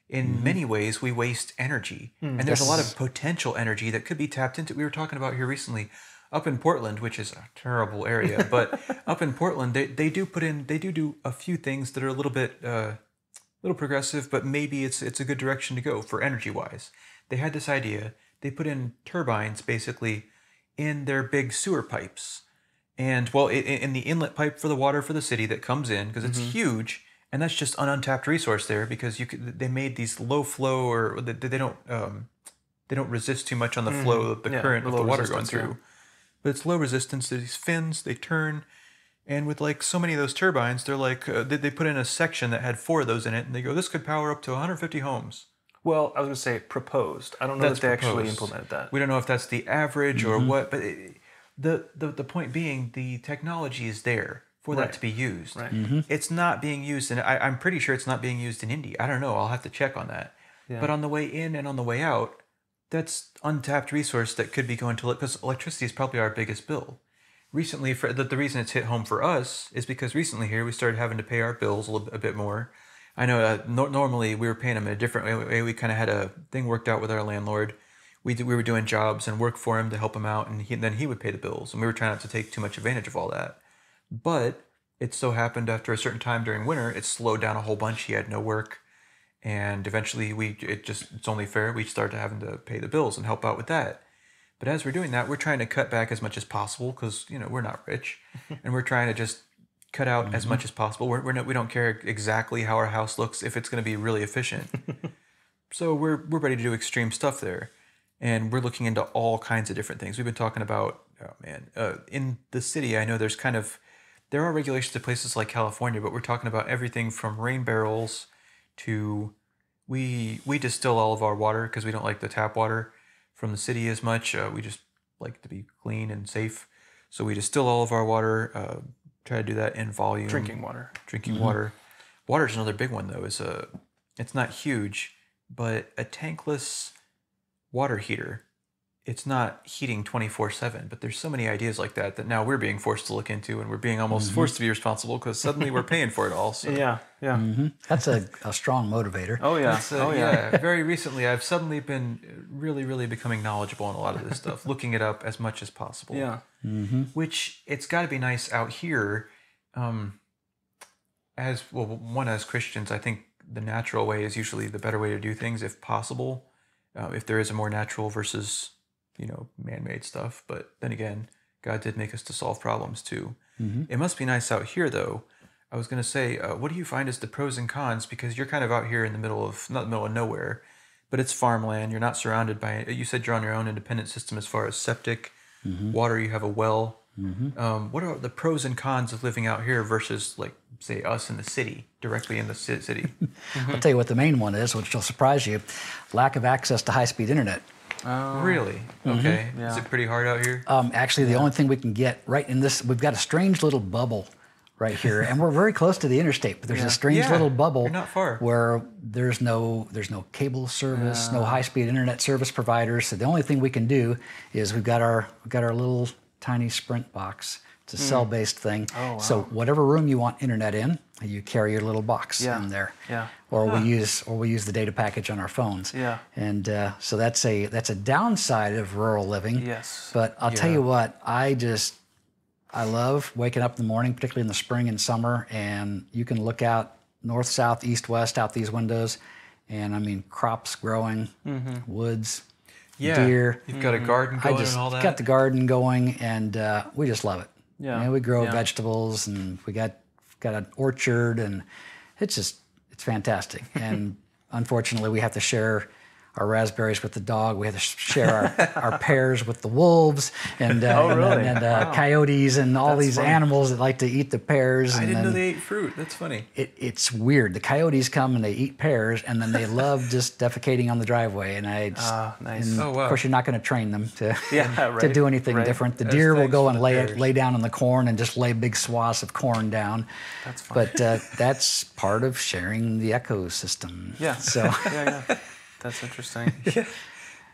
In many ways, we waste energy, and there's a lot of potential energy that could be tapped into. We were talking about here recently, up in Portland, which is a terrible area, but up in Portland, they, they do put in they do do a few things that are a little bit uh, little progressive, but maybe it's it's a good direction to go for energy wise. They had this idea. They put in turbines basically in their big sewer pipes, and well, in the inlet pipe for the water for the city that comes in because it's huge, and that's just an untapped resource there because you could, they made these low flow or they, they don't um, they don't resist too much on the flow of the Yeah, current of the water going through. yeah. Through. But it's low resistance. to These fins they turn. And with like so many of those turbines, they're like uh, they, they put in a section that had four of those in it, and they go, "This could power up to 150 homes." Well, I was going to say proposed. I don't know That's that they actually implemented that. We don't know if that's the average or what, but it, the, the the point being, the technology is there for Right. that to be used. Right. It's not being used, and I, I'm pretty sure it's not being used in India. I don't know. I'll have to check on that. But on the way in and on the way out, that's untapped resource that could be going to because electricity is probably our biggest bill. Recently, for the, the reason it's hit home for us is because recently here we started having to pay our bills a, little, a bit more. I know uh, no, normally we were paying them in a different way. We kind of had a thing worked out with our landlord. We did, we were doing jobs and work for him to help him out, and he, then he would pay the bills. And we were trying not to take too much advantage of all that. But it so happened after a certain time during winter, it slowed down a whole bunch. He had no work, and eventually we it just it's only fair we started having to pay the bills and help out with that. But as we're doing that, we're trying to cut back as much as possible because you know we're not rich, and we're trying to just cut out as much as possible. We're, we're not, we don't care exactly how our house looks if it's going to be really efficient. so we're we're ready to do extreme stuff there, and we're looking into all kinds of different things. We've been talking about oh man, uh, in the city. I know there's kind of there are regulations to places like California, but we're talking about everything from rain barrels to we we distill all of our water because we don't like the tap water from the city as much. Uh, we just like to be clean and safe, so we distill all of our water. Uh, try to do that in volume. Drinking water. Drinking water. Water is another big one though. Is a it's not huge, but a tankless water heater. It's not heating twenty four seven, but there's so many ideas like that that now we're being forced to look into, and we're being almost forced to be responsible because suddenly we're paying for it all. So Yeah, yeah. That's a, a strong motivator. Oh yeah. it's, uh, oh yeah. yeah. Very recently, I've suddenly been really, really becoming knowledgeable on a lot of this stuff, looking it up as much as possible. Yeah. Which it's got to be nice out here. Um, as well, one as Christians, I think the natural way is usually the better way to do things, if possible. Uh, if there is a more natural versus, you know, man-made stuff. But then again, God did make us to solve problems too. It must be nice out here, though. I was going to say, uh, what do you find as the pros and cons? Because you're kind of out here in the middle of, not the middle of nowhere, but it's farmland. You're not surrounded by, you said you're on your own independent system as far as septic, water, you have a well. Um, what are the pros and cons of living out here versus, like, say, us in the city, directly in the ci- city? I'll tell you what the main one is, which will surprise you lack of access to high speed internet. Really? Okay. Is Yeah. it pretty hard out here? Um, actually, the only thing we can get right in this, we've got a strange little bubble right here, and we're very close to the interstate. But there's a strange Yeah, little bubble you're not far. where there's no there's no cable service, no high speed internet service providers. So the only thing we can do is we've got our we've got our little tiny Sprint box. It's a cell based thing. So whatever room you want internet in, you carry your little box Yeah. in there. Yeah. Or we use or we use the data package on our phones. Yeah. And uh, so that's a that's a downside of rural living. Yes. But I'll tell you what, I just I love waking up in the morning, particularly in the spring and summer, and you can look out north, south, east, west out these windows, and I mean crops growing, woods, Yeah. deer. You've got a garden I going just and all that. got the garden going, and uh, we just love it. Yeah. We grow Yeah. vegetables, and we got got an orchard, and it's just it's fantastic. And unfortunately, we have to share our raspberries with the dog. We had to share our, our pears with the wolves and uh, Oh, really? and, uh, coyotes and all That's these funny. animals that like to eat the pears. I and didn't know they ate fruit. That's funny. it, it's weird. The coyotes come and they eat pears, and then they love just defecating on the driveway. And I, just, Ah, nice. and Oh, wow. of course, you're not going to train them to Yeah, to do anything right. different. The deer will go and lay lay down on the corn and just lay big swaths of corn down. That's funny. But uh, that's part of sharing the ecosystem. Yeah. So yeah, yeah. That's interesting.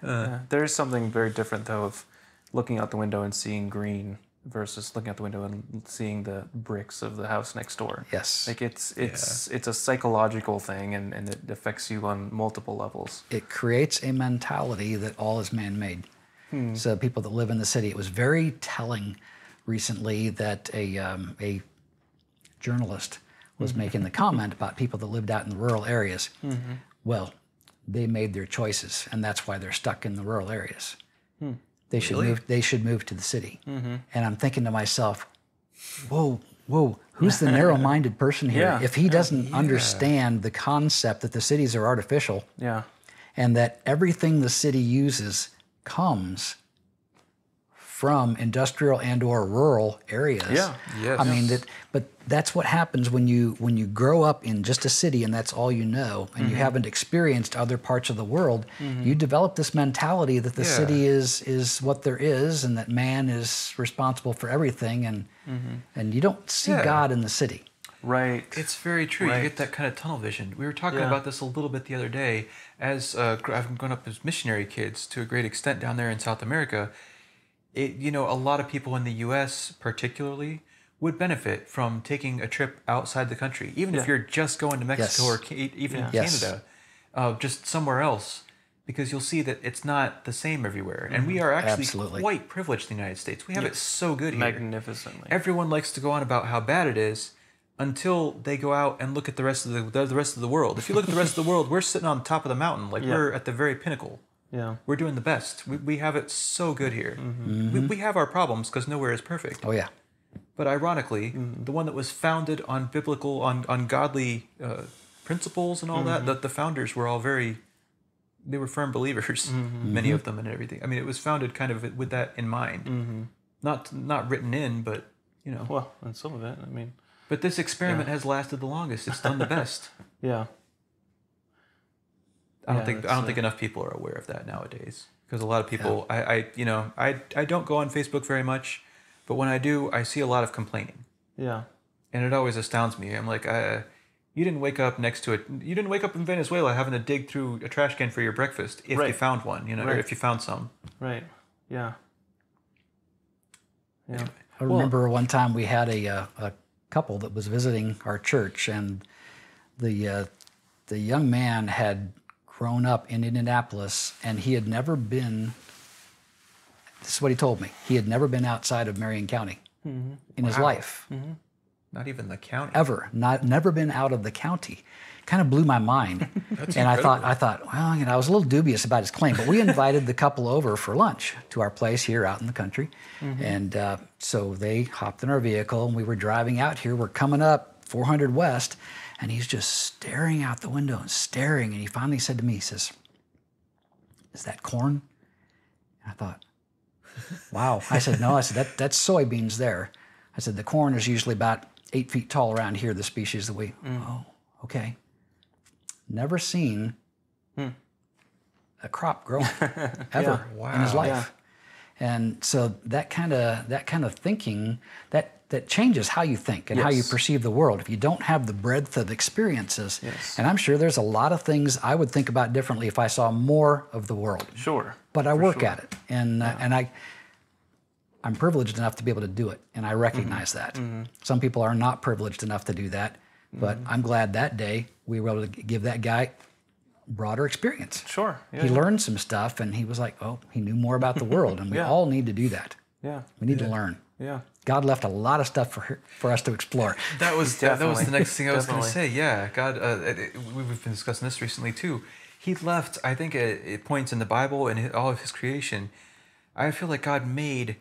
Uh, yeah. There is something very different though of looking out the window and seeing green versus looking out the window and seeing the bricks of the house next door. yes, Like it's it's it's a psychological thing and, and it affects you on multiple levels. it creates a mentality that all is man-made. Hmm. So people that live in the city, it was very telling recently that a um, a journalist was mm-hmm. making the comment about people that lived out in the rural areas. Mm-hmm. Well, they made their choices, and that's why they're stuck in the rural areas. Hmm. They should move. They should move to the city. Mm-hmm. And I'm thinking to myself, whoa, whoa, who's the narrow-minded person here? Yeah. If he doesn't understand the concept that the cities are artificial Yeah. and that everything the city uses comes from industrial and or rural areas. Yeah. Yes. I mean that but that's what happens when you when you grow up in just a city and that's all you know and Mm-hmm. you haven't experienced other parts of the world, you develop this mentality that the Yeah. city is is what there is and that man is responsible for everything and and you don't see Mm-hmm. Yeah. God in the city. Right. It's very true. You get that kind of tunnel vision. We were talking Yeah. about this a little bit the other day. As uh, I've grown up as missionary kids to a great extent down there in South America, it you know a lot of people in the U.S. particularly would benefit from taking a trip outside the country, even Yeah. if you're just going to Mexico Yes. or ca- even Yeah. Yes. Canada, uh, just somewhere else. Because you'll see that it's not the same everywhere, and we are actually Absolutely. quite privileged in the United States. We have it so good here Magnificently. everyone likes to go on about how bad it is until they go out and look at the rest of the the rest of the world. If you look at the rest of the world, we're sitting on top of the mountain, like Yeah. we're at the very pinnacle. Yeah. We're doing the best. We, we have it so good here. Mm-hmm. We, we mm-hmm. have our problems because nowhere is perfect. Oh yeah. But ironically, mm-hmm. the one that was founded on biblical, on on godly uh, principles and all that, that the founders were all very, they were firm believers, many of them and everything. I mean, it was founded kind of with that in mind, not not written in, but you know. Well, and some of it, I mean, But this experiment has lasted the longest. It's done the best. yeah. I don't Yeah, think I don't uh, think enough people are aware of that nowadays. Because a lot of people, I, I, you know, I, I don't go on Facebook very much, but when I do, I see a lot of complaining, Yeah. and it always astounds me. I'm like, uh, you didn't wake up next to it. You didn't wake up in Venezuela having to dig through a trash can for your breakfast if you found one, you know, or if you found some. Right. Yeah. Yeah. I remember one time we had a, uh, a couple that was visiting our church, and the uh, the young man had grown up in Indianapolis, and he had never been. This is what he told me. He had never been outside of Marion County mm-hmm. in his life, mm-hmm. Not even the county. ever. Not never been out of the county. Kind of blew my mind. and I thought, I thought, well, you know, I was a little dubious about his claim, but we invited the couple over for lunch to our place here out in the country, mm-hmm. and uh, so they hopped in our vehicle and we were driving out here. We're coming up 400 West, and he's just staring out the window and staring. And he finally said to me, he says, "Is that corn?" And I thought, wow. I said, no. I said, that, that's soybeans there. I said, the corn is usually about eight feet tall around here, the species that we, mm. oh, okay. Never seen hmm. a crop growing ever in his Wow. life. And so that kind of that kind of thinking that that changes how you think and how you perceive the world. If you don't have the breadth of experiences, Yes. and I'm sure there's a lot of things I would think about differently if I saw more of the world Sure. but I work sure. at it, and uh, and I I'm privileged enough to be able to do it, and I recognize mm-hmm. that. Mm-hmm. Some people are not privileged enough to do that, but mm-hmm. I'm glad that day we were able to give that guy broader experience. Sure. Yeah. He learned some stuff, and he was like, "Oh, he knew more about the world," and we Yeah. all need to do that. Yeah. We need to learn. Yeah. God left a lot of stuff for for us to explore. That was that, that was the next thing I was going to say. Yeah, God, uh, it, it- we've been discussing this recently too. He left, I think, at, at points in the Bible and all of His creation. I feel like God made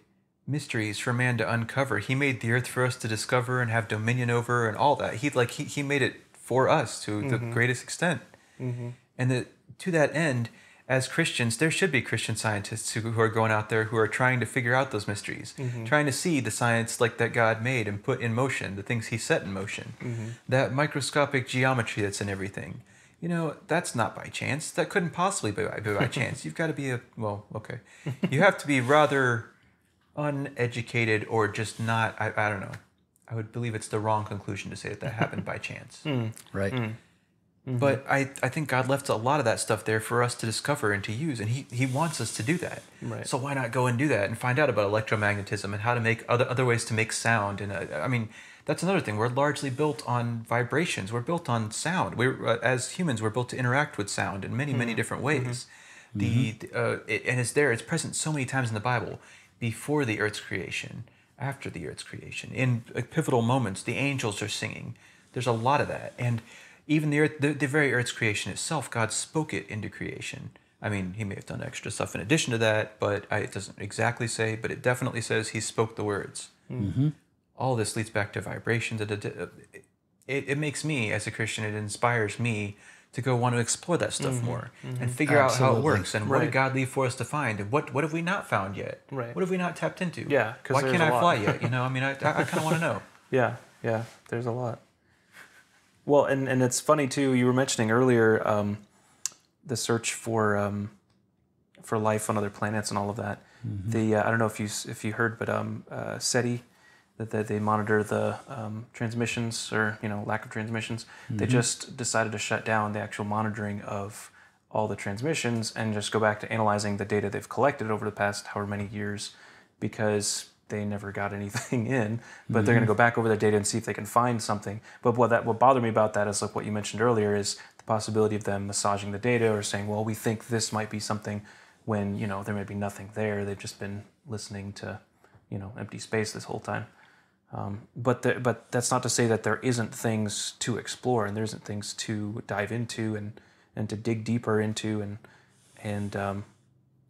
mysteries for man to uncover. He made the earth for us to discover and have dominion over, and all that. He like he, he made it for us to the greatest extent. And that to that end, as Christians, there should be Christian scientists who, who are going out there who are trying to figure out those mysteries, mm-hmm. trying to see the science like that God made and put in motion, the things He set in motion, mm-hmm. that microscopic geometry that's in everything. You know, that's not by chance. That couldn't possibly be by, be by chance. You've got to be a well, okay. You have to be rather uneducated or just not. I, I don't know. I would believe it's the wrong conclusion to say that that happened by chance. Hmm. Right. Hmm. But I, I think God left a lot of that stuff there for us to discover and to use, and He, he wants us to do that. Right. So why not go and do that and find out about electromagnetism and how to make other other ways to make sound? And uh, I mean, that's another thing. We're largely built on vibrations. We're built on sound. We're uh, as humans, we're built to interact with sound in many many different ways. The uh, it, and it's there. It's present so many times in the Bible. Before the earth's creation, after the earth's creation, in uh, pivotal moments, the angels are singing. There's a lot of that, and even the earth, the, the very earth's creation itself, God spoke it into creation. I mean, He may have done extra stuff in addition to that, but I, it doesn't exactly say. But it definitely says He spoke the words. Mm-hmm. All this leads back to vibrations. It, it, it makes me, as a Christian, it inspires me to go want to explore that stuff mm-hmm. more and mm-hmm. figure out how it works and what did God leave for us to find and what what have we not found yet? Right. What have we not tapped into? Yeah, Why can't I lot. fly yet? You know, I mean, I, I, I kind of want to know. Yeah, yeah. There's a lot. Well, and and it's funny too. You were mentioning earlier um, the search for um, for life on other planets and all of that. The uh, I don't know if you if you heard, but um, uh, SETI that that they monitor the um, transmissions or you know lack of transmissions. They just decided to shut down the actual monitoring of all the transmissions and just go back to analyzing the data they've collected over the past however many years because they never got anything in but they're going to go back over their data and see if they can find something. But what that what bothered me about that is like what you mentioned earlier is the possibility of them massaging the data or saying well we think this might be something when you know there may be nothing there. They've just been listening to you know empty space this whole time. Um, but the, but that's not to say that there isn't things to explore and there isn't things to dive into and and to dig deeper into and and um,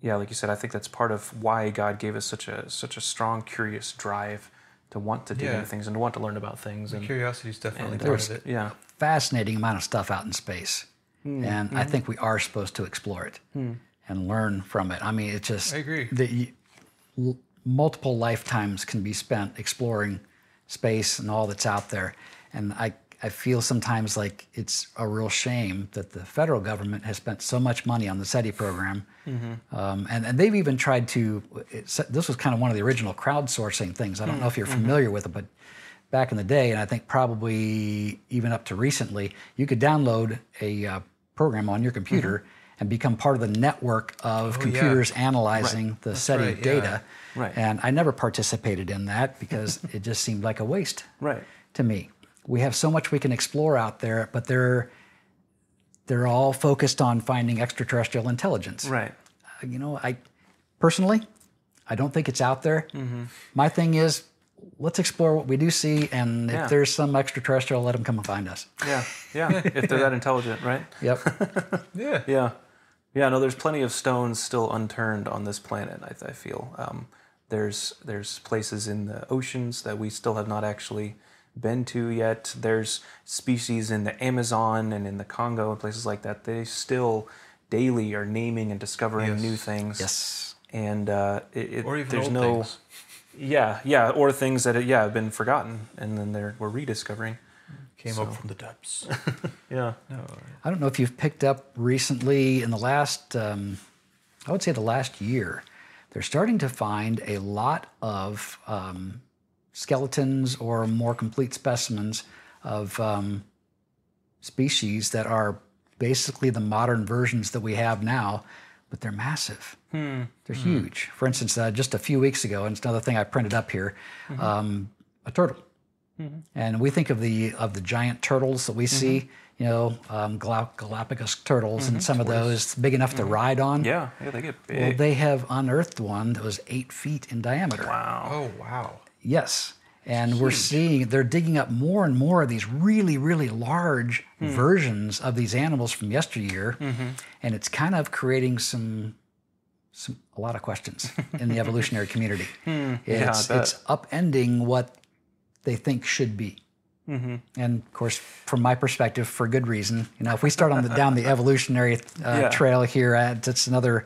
yeah, like you said, I think that's part of why God gave us such a such a strong, curious drive to want to dig Yeah. into things and to want to learn about things. And, Curiosity is definitely and, part of it. Yeah, Fascinating amount of stuff out in space. Hmm, and I hmm. think we are supposed to explore it hmm. and learn from it. I mean, it's just I agree. The, l- multiple lifetimes can be spent exploring space and all that's out there. And I, I feel sometimes like it's a real shame that the federal government has spent so much money on the SETI program. Um, and, and they've even tried to, it's, this was kind of one of the original crowdsourcing things. I don't know if you're familiar with it, but back in the day, and I think probably even up to recently, you could download a uh, program on your computer and become part of the network of computers analyzing the SETI right, yeah. data. Right. And I never participated in that because it just seemed like a waste right. to me. We have so much we can explore out there, but they're they're all focused on finding extraterrestrial intelligence. Right. Uh, You know, I personally, I don't think it's out there. Mm-hmm. My thing is, let's explore what we do see, and Yeah. if there's some extraterrestrial, let them come and find us. Yeah. Yeah. if they're that intelligent, right? Yep. Yeah. Yeah. Yeah, no, there's plenty of stones still unturned on this planet, I, I feel. Um, there's, there's places in the oceans that we still have not actually been to yet. There's species in the Amazon and in the Congo and places like that. They still daily are naming and discovering Yes. new things. yes. And uh, it, it, Or even there's old no, things. yeah, yeah, or things that yeah have been forgotten and then they're we're rediscovering. Came up from the depths. Yeah. I don't know if you've picked up recently in the last, um, I would say the last year, they're starting to find a lot of um, skeletons or more complete specimens of um, species that are basically the modern versions that we have now, but they're massive. They're huge. For instance, uh, just a few weeks ago, and it's another thing I printed up here, um, a turtle. And we think of the of the giant turtles that we see, you know, um, Gal- Galapagos turtles, and some of those big enough to ride on. Yeah, yeah, they get big. Well, they have unearthed one that was eight feet in diameter. wow. oh wow. Yes. And we're seeing they're digging up more and more of these really, really large versions of these animals from yesteryear, and it's kind of creating some, some a lot of questions in the evolutionary community. Yeah, I It's bet. it's upending what they think should be. And of course, from my perspective, for good reason. You know, if we start on the down the evolutionary uh, Yeah. trail here, uh, that's another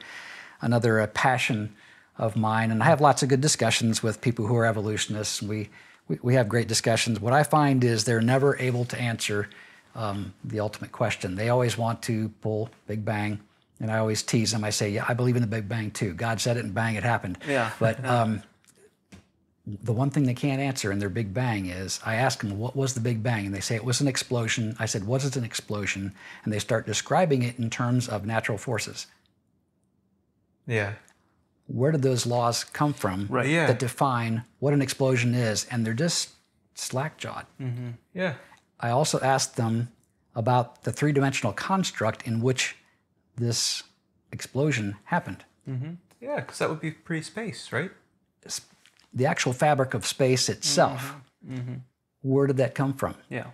another uh, passion of mine. And I have lots of good discussions with people who are evolutionists. We we, we have great discussions. What I find is they're never able to answer um, the ultimate question. They always want to pull Big Bang. And I always tease them. I say, "Yeah, I believe in the Big Bang too. God said it, and bang, it happened." Yeah. But um, the one thing they can't answer in their Big Bang is I ask them, what was the Big Bang? And they say it was an explosion. I said, what is an explosion? And they start describing it in terms of natural forces. Yeah. Where did those laws come from Right. Yeah. that define what an explosion is? And they're just slack jawed. Mm-hmm. Yeah. I also asked them about the three dimensional construct in which this explosion happened. Mm-hmm. Yeah, because that would be pretty space, right? The actual fabric of space itself, mm-hmm. where did that come from? Yeah.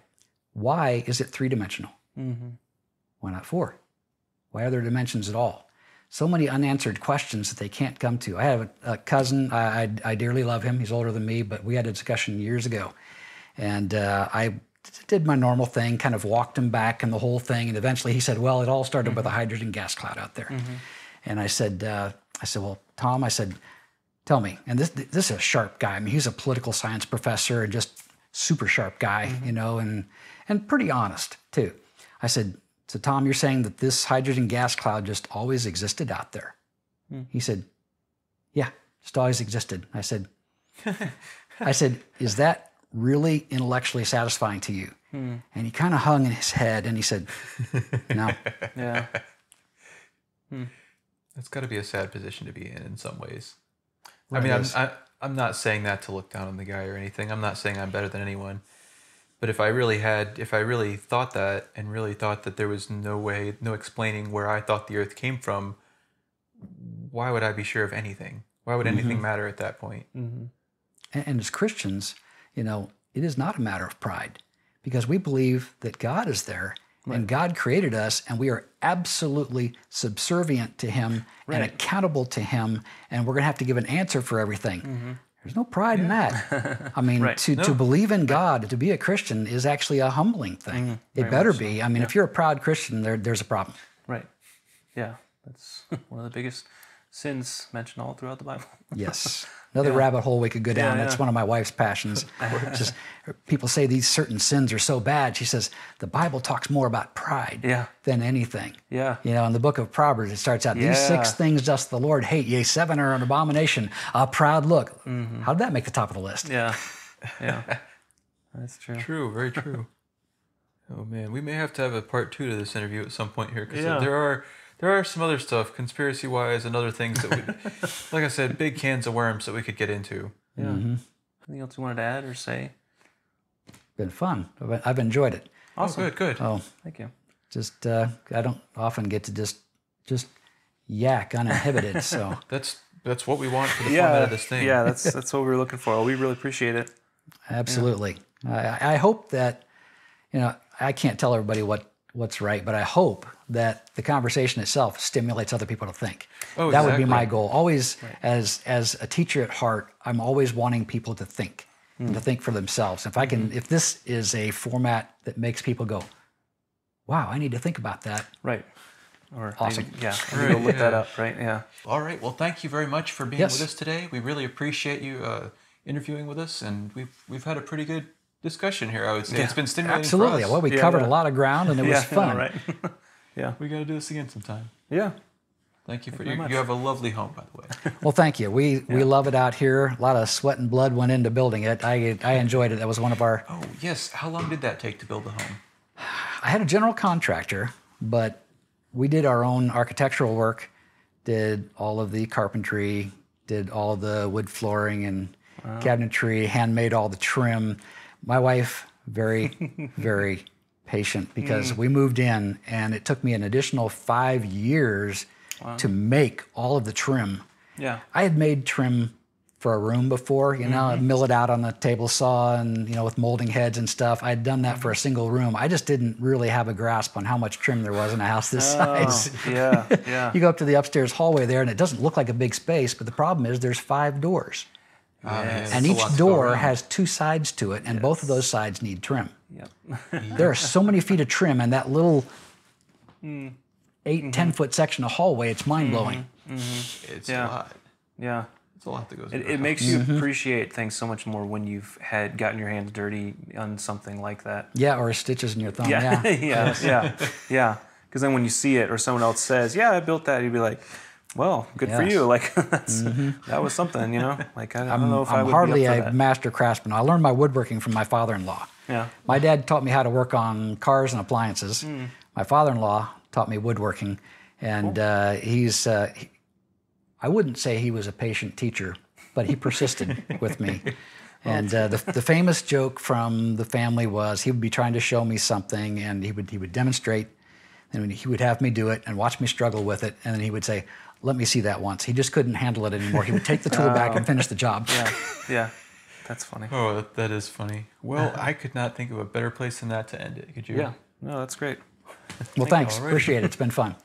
Why is it three dimensional? Why not four? Why are there dimensions at all? So many unanswered questions that they can't come to. I have a, a cousin, I, I, I dearly love him. He's older than me, but we had a discussion years ago. And uh, I did my normal thing, kind of walked him back and the whole thing. And eventually he said, Well, it all started with a hydrogen gas cloud out there. And I said, uh, I said, Well, Tom, I said, tell me. And this this is a sharp guy. I mean, he's a political science professor and just super sharp guy, you know, and and pretty honest too. I said, so Tom, you're saying that this hydrogen gas cloud just always existed out there? Hmm. He said, yeah, just always existed. I said, I said, is that really intellectually satisfying to you? Hmm. And he kind of hung in his head and he said, no. Yeah. Hmm. That's got to be a sad position to be in in some ways. I mean, I'm, is. I, I'm not saying that to look down on the guy or anything. I'm not saying I'm better than anyone. But if I really had, if I really thought that and really thought that there was no way, no explaining where I thought the earth came from, why would I be sure of anything? Why would anything mm-hmm. matter at that point? Mm-hmm. And, and as Christians, you know, it is not a matter of pride because we believe that God is there and God created us and we are absolutely subservient to Him and accountable to Him and we're going to have to give an answer for everything. Mm-hmm. There's no pride in that. I mean, Right. to, to believe in God, to be a Christian is actually a humbling thing. Mm-hmm. It better be. I mean, if you're a proud Christian, there, there's a problem. Right. Yeah. That's one of the biggest sins mentioned all throughout the Bible. Yes. Another rabbit hole we could go down. Yeah, That's yeah. one of my wife's passions. Just people say these certain sins are so bad. She says the Bible talks more about pride Yeah. than anything. Yeah. You know, in the book of Proverbs, it starts out, These six things does the Lord hate, yea, seven are an abomination, a proud look. Mm-hmm. How did that make the top of the list? Yeah. Yeah. That's true. True, very true. oh man, we may have to have a part two to this interview at some point here because Yeah. there are there are some other stuff, conspiracy wise, and other things that we, like I said, big cans of worms that we could get into. Yeah. Anything else you wanted to add or say? Been fun. I've- I've enjoyed it. Awesome. Oh, good, good. Oh, Thank you. just uh, I don't often get to just just yak uninhibited. So That's that's what we want for the format of this thing. Yeah. That's that's what we were looking for. We really appreciate it. Absolutely. I, I hope that, you know, I can't tell everybody what what's right, but I hope that the conversation itself stimulates other people to think. Oh, that would be my goal. Always, as as a teacher at heart, I'm always wanting people to think and to think for themselves. If I can, if this is a format that makes people go, "Wow, I need to think about that," Right. Or Awesome. need yeah. I need to Right, look that up. Right. Yeah. All right. Well, thank you very much for being Yes. with us today. We really appreciate you uh, interviewing with us, and we've we've had a pretty good discussion here. I would say it's been stimulating. absolutely. For us. Well, we Yeah, covered yeah. a lot of ground, and it was yeah. fun. Right. yeah. we got to do this again sometime. Yeah. Thank you for very you. much. You have a lovely home, by the way. Well, thank you. We we love it out here. A lot of sweat and blood went into building it. I I enjoyed it. That was one of our oh yes. How long did that take to build the home? I had a general contractor, but we did our own architectural work, did all of the carpentry, did all of the wood flooring and cabinetry, handmade all the trim. My wife, very, very patient because we moved in and it took me an additional five years to make all of the trim. Yeah. I had made trim for a room before, you know, Mm-hmm. mill it out on the table saw and, you know, with molding heads and stuff. I had done that for a single room. I just didn't really have a grasp on how much trim there was in a house this size. Oh, yeah. Yeah. You go up to the upstairs hallway there and it doesn't look like a big space, but the problem is there's five doors. Ah, man, and each lot to go door has two sides to it, and both of those sides need trim. Yep. There are so many feet of trim in that little Hmm. eight, Mm-hmm. 10 foot section of hallway. It's mind blowing. It's Yeah. a lot. yeah. It's a lot that goes. It, into it a makes house. you appreciate things so much more when you've had gotten your hands dirty on something like that. Yeah, or stitches in your thumb. Yeah, Yeah. yeah, yeah, yeah. Because then when you see it, or someone else says, "Yeah, I built that," you'd be like, "Well, good for you." Like that's that was something, you know. Like I, I don't know if I I'm would hardly a that. master craftsman. I learned my woodworking from my father in law. Yeah. My dad taught me how to work on cars and appliances. Hmm. My father in law taught me woodworking. And uh, he's, uh, he- I wouldn't say he was a patient teacher, but he persisted with me. And uh, the, the famous joke from the family was he would be trying to show me something and he would, he would demonstrate and he would have me do it and watch me struggle with it. And then he would say, Let me see that once. He just couldn't handle it anymore. He would take the tool back and finish the job. Yeah, yeah. That's funny. Oh, that, that is funny. Well, uh-huh. I could not think of a better place than that to end it. Could you? Yeah. No, that's great. Well, thanks. already. Appreciate it. It's been fun.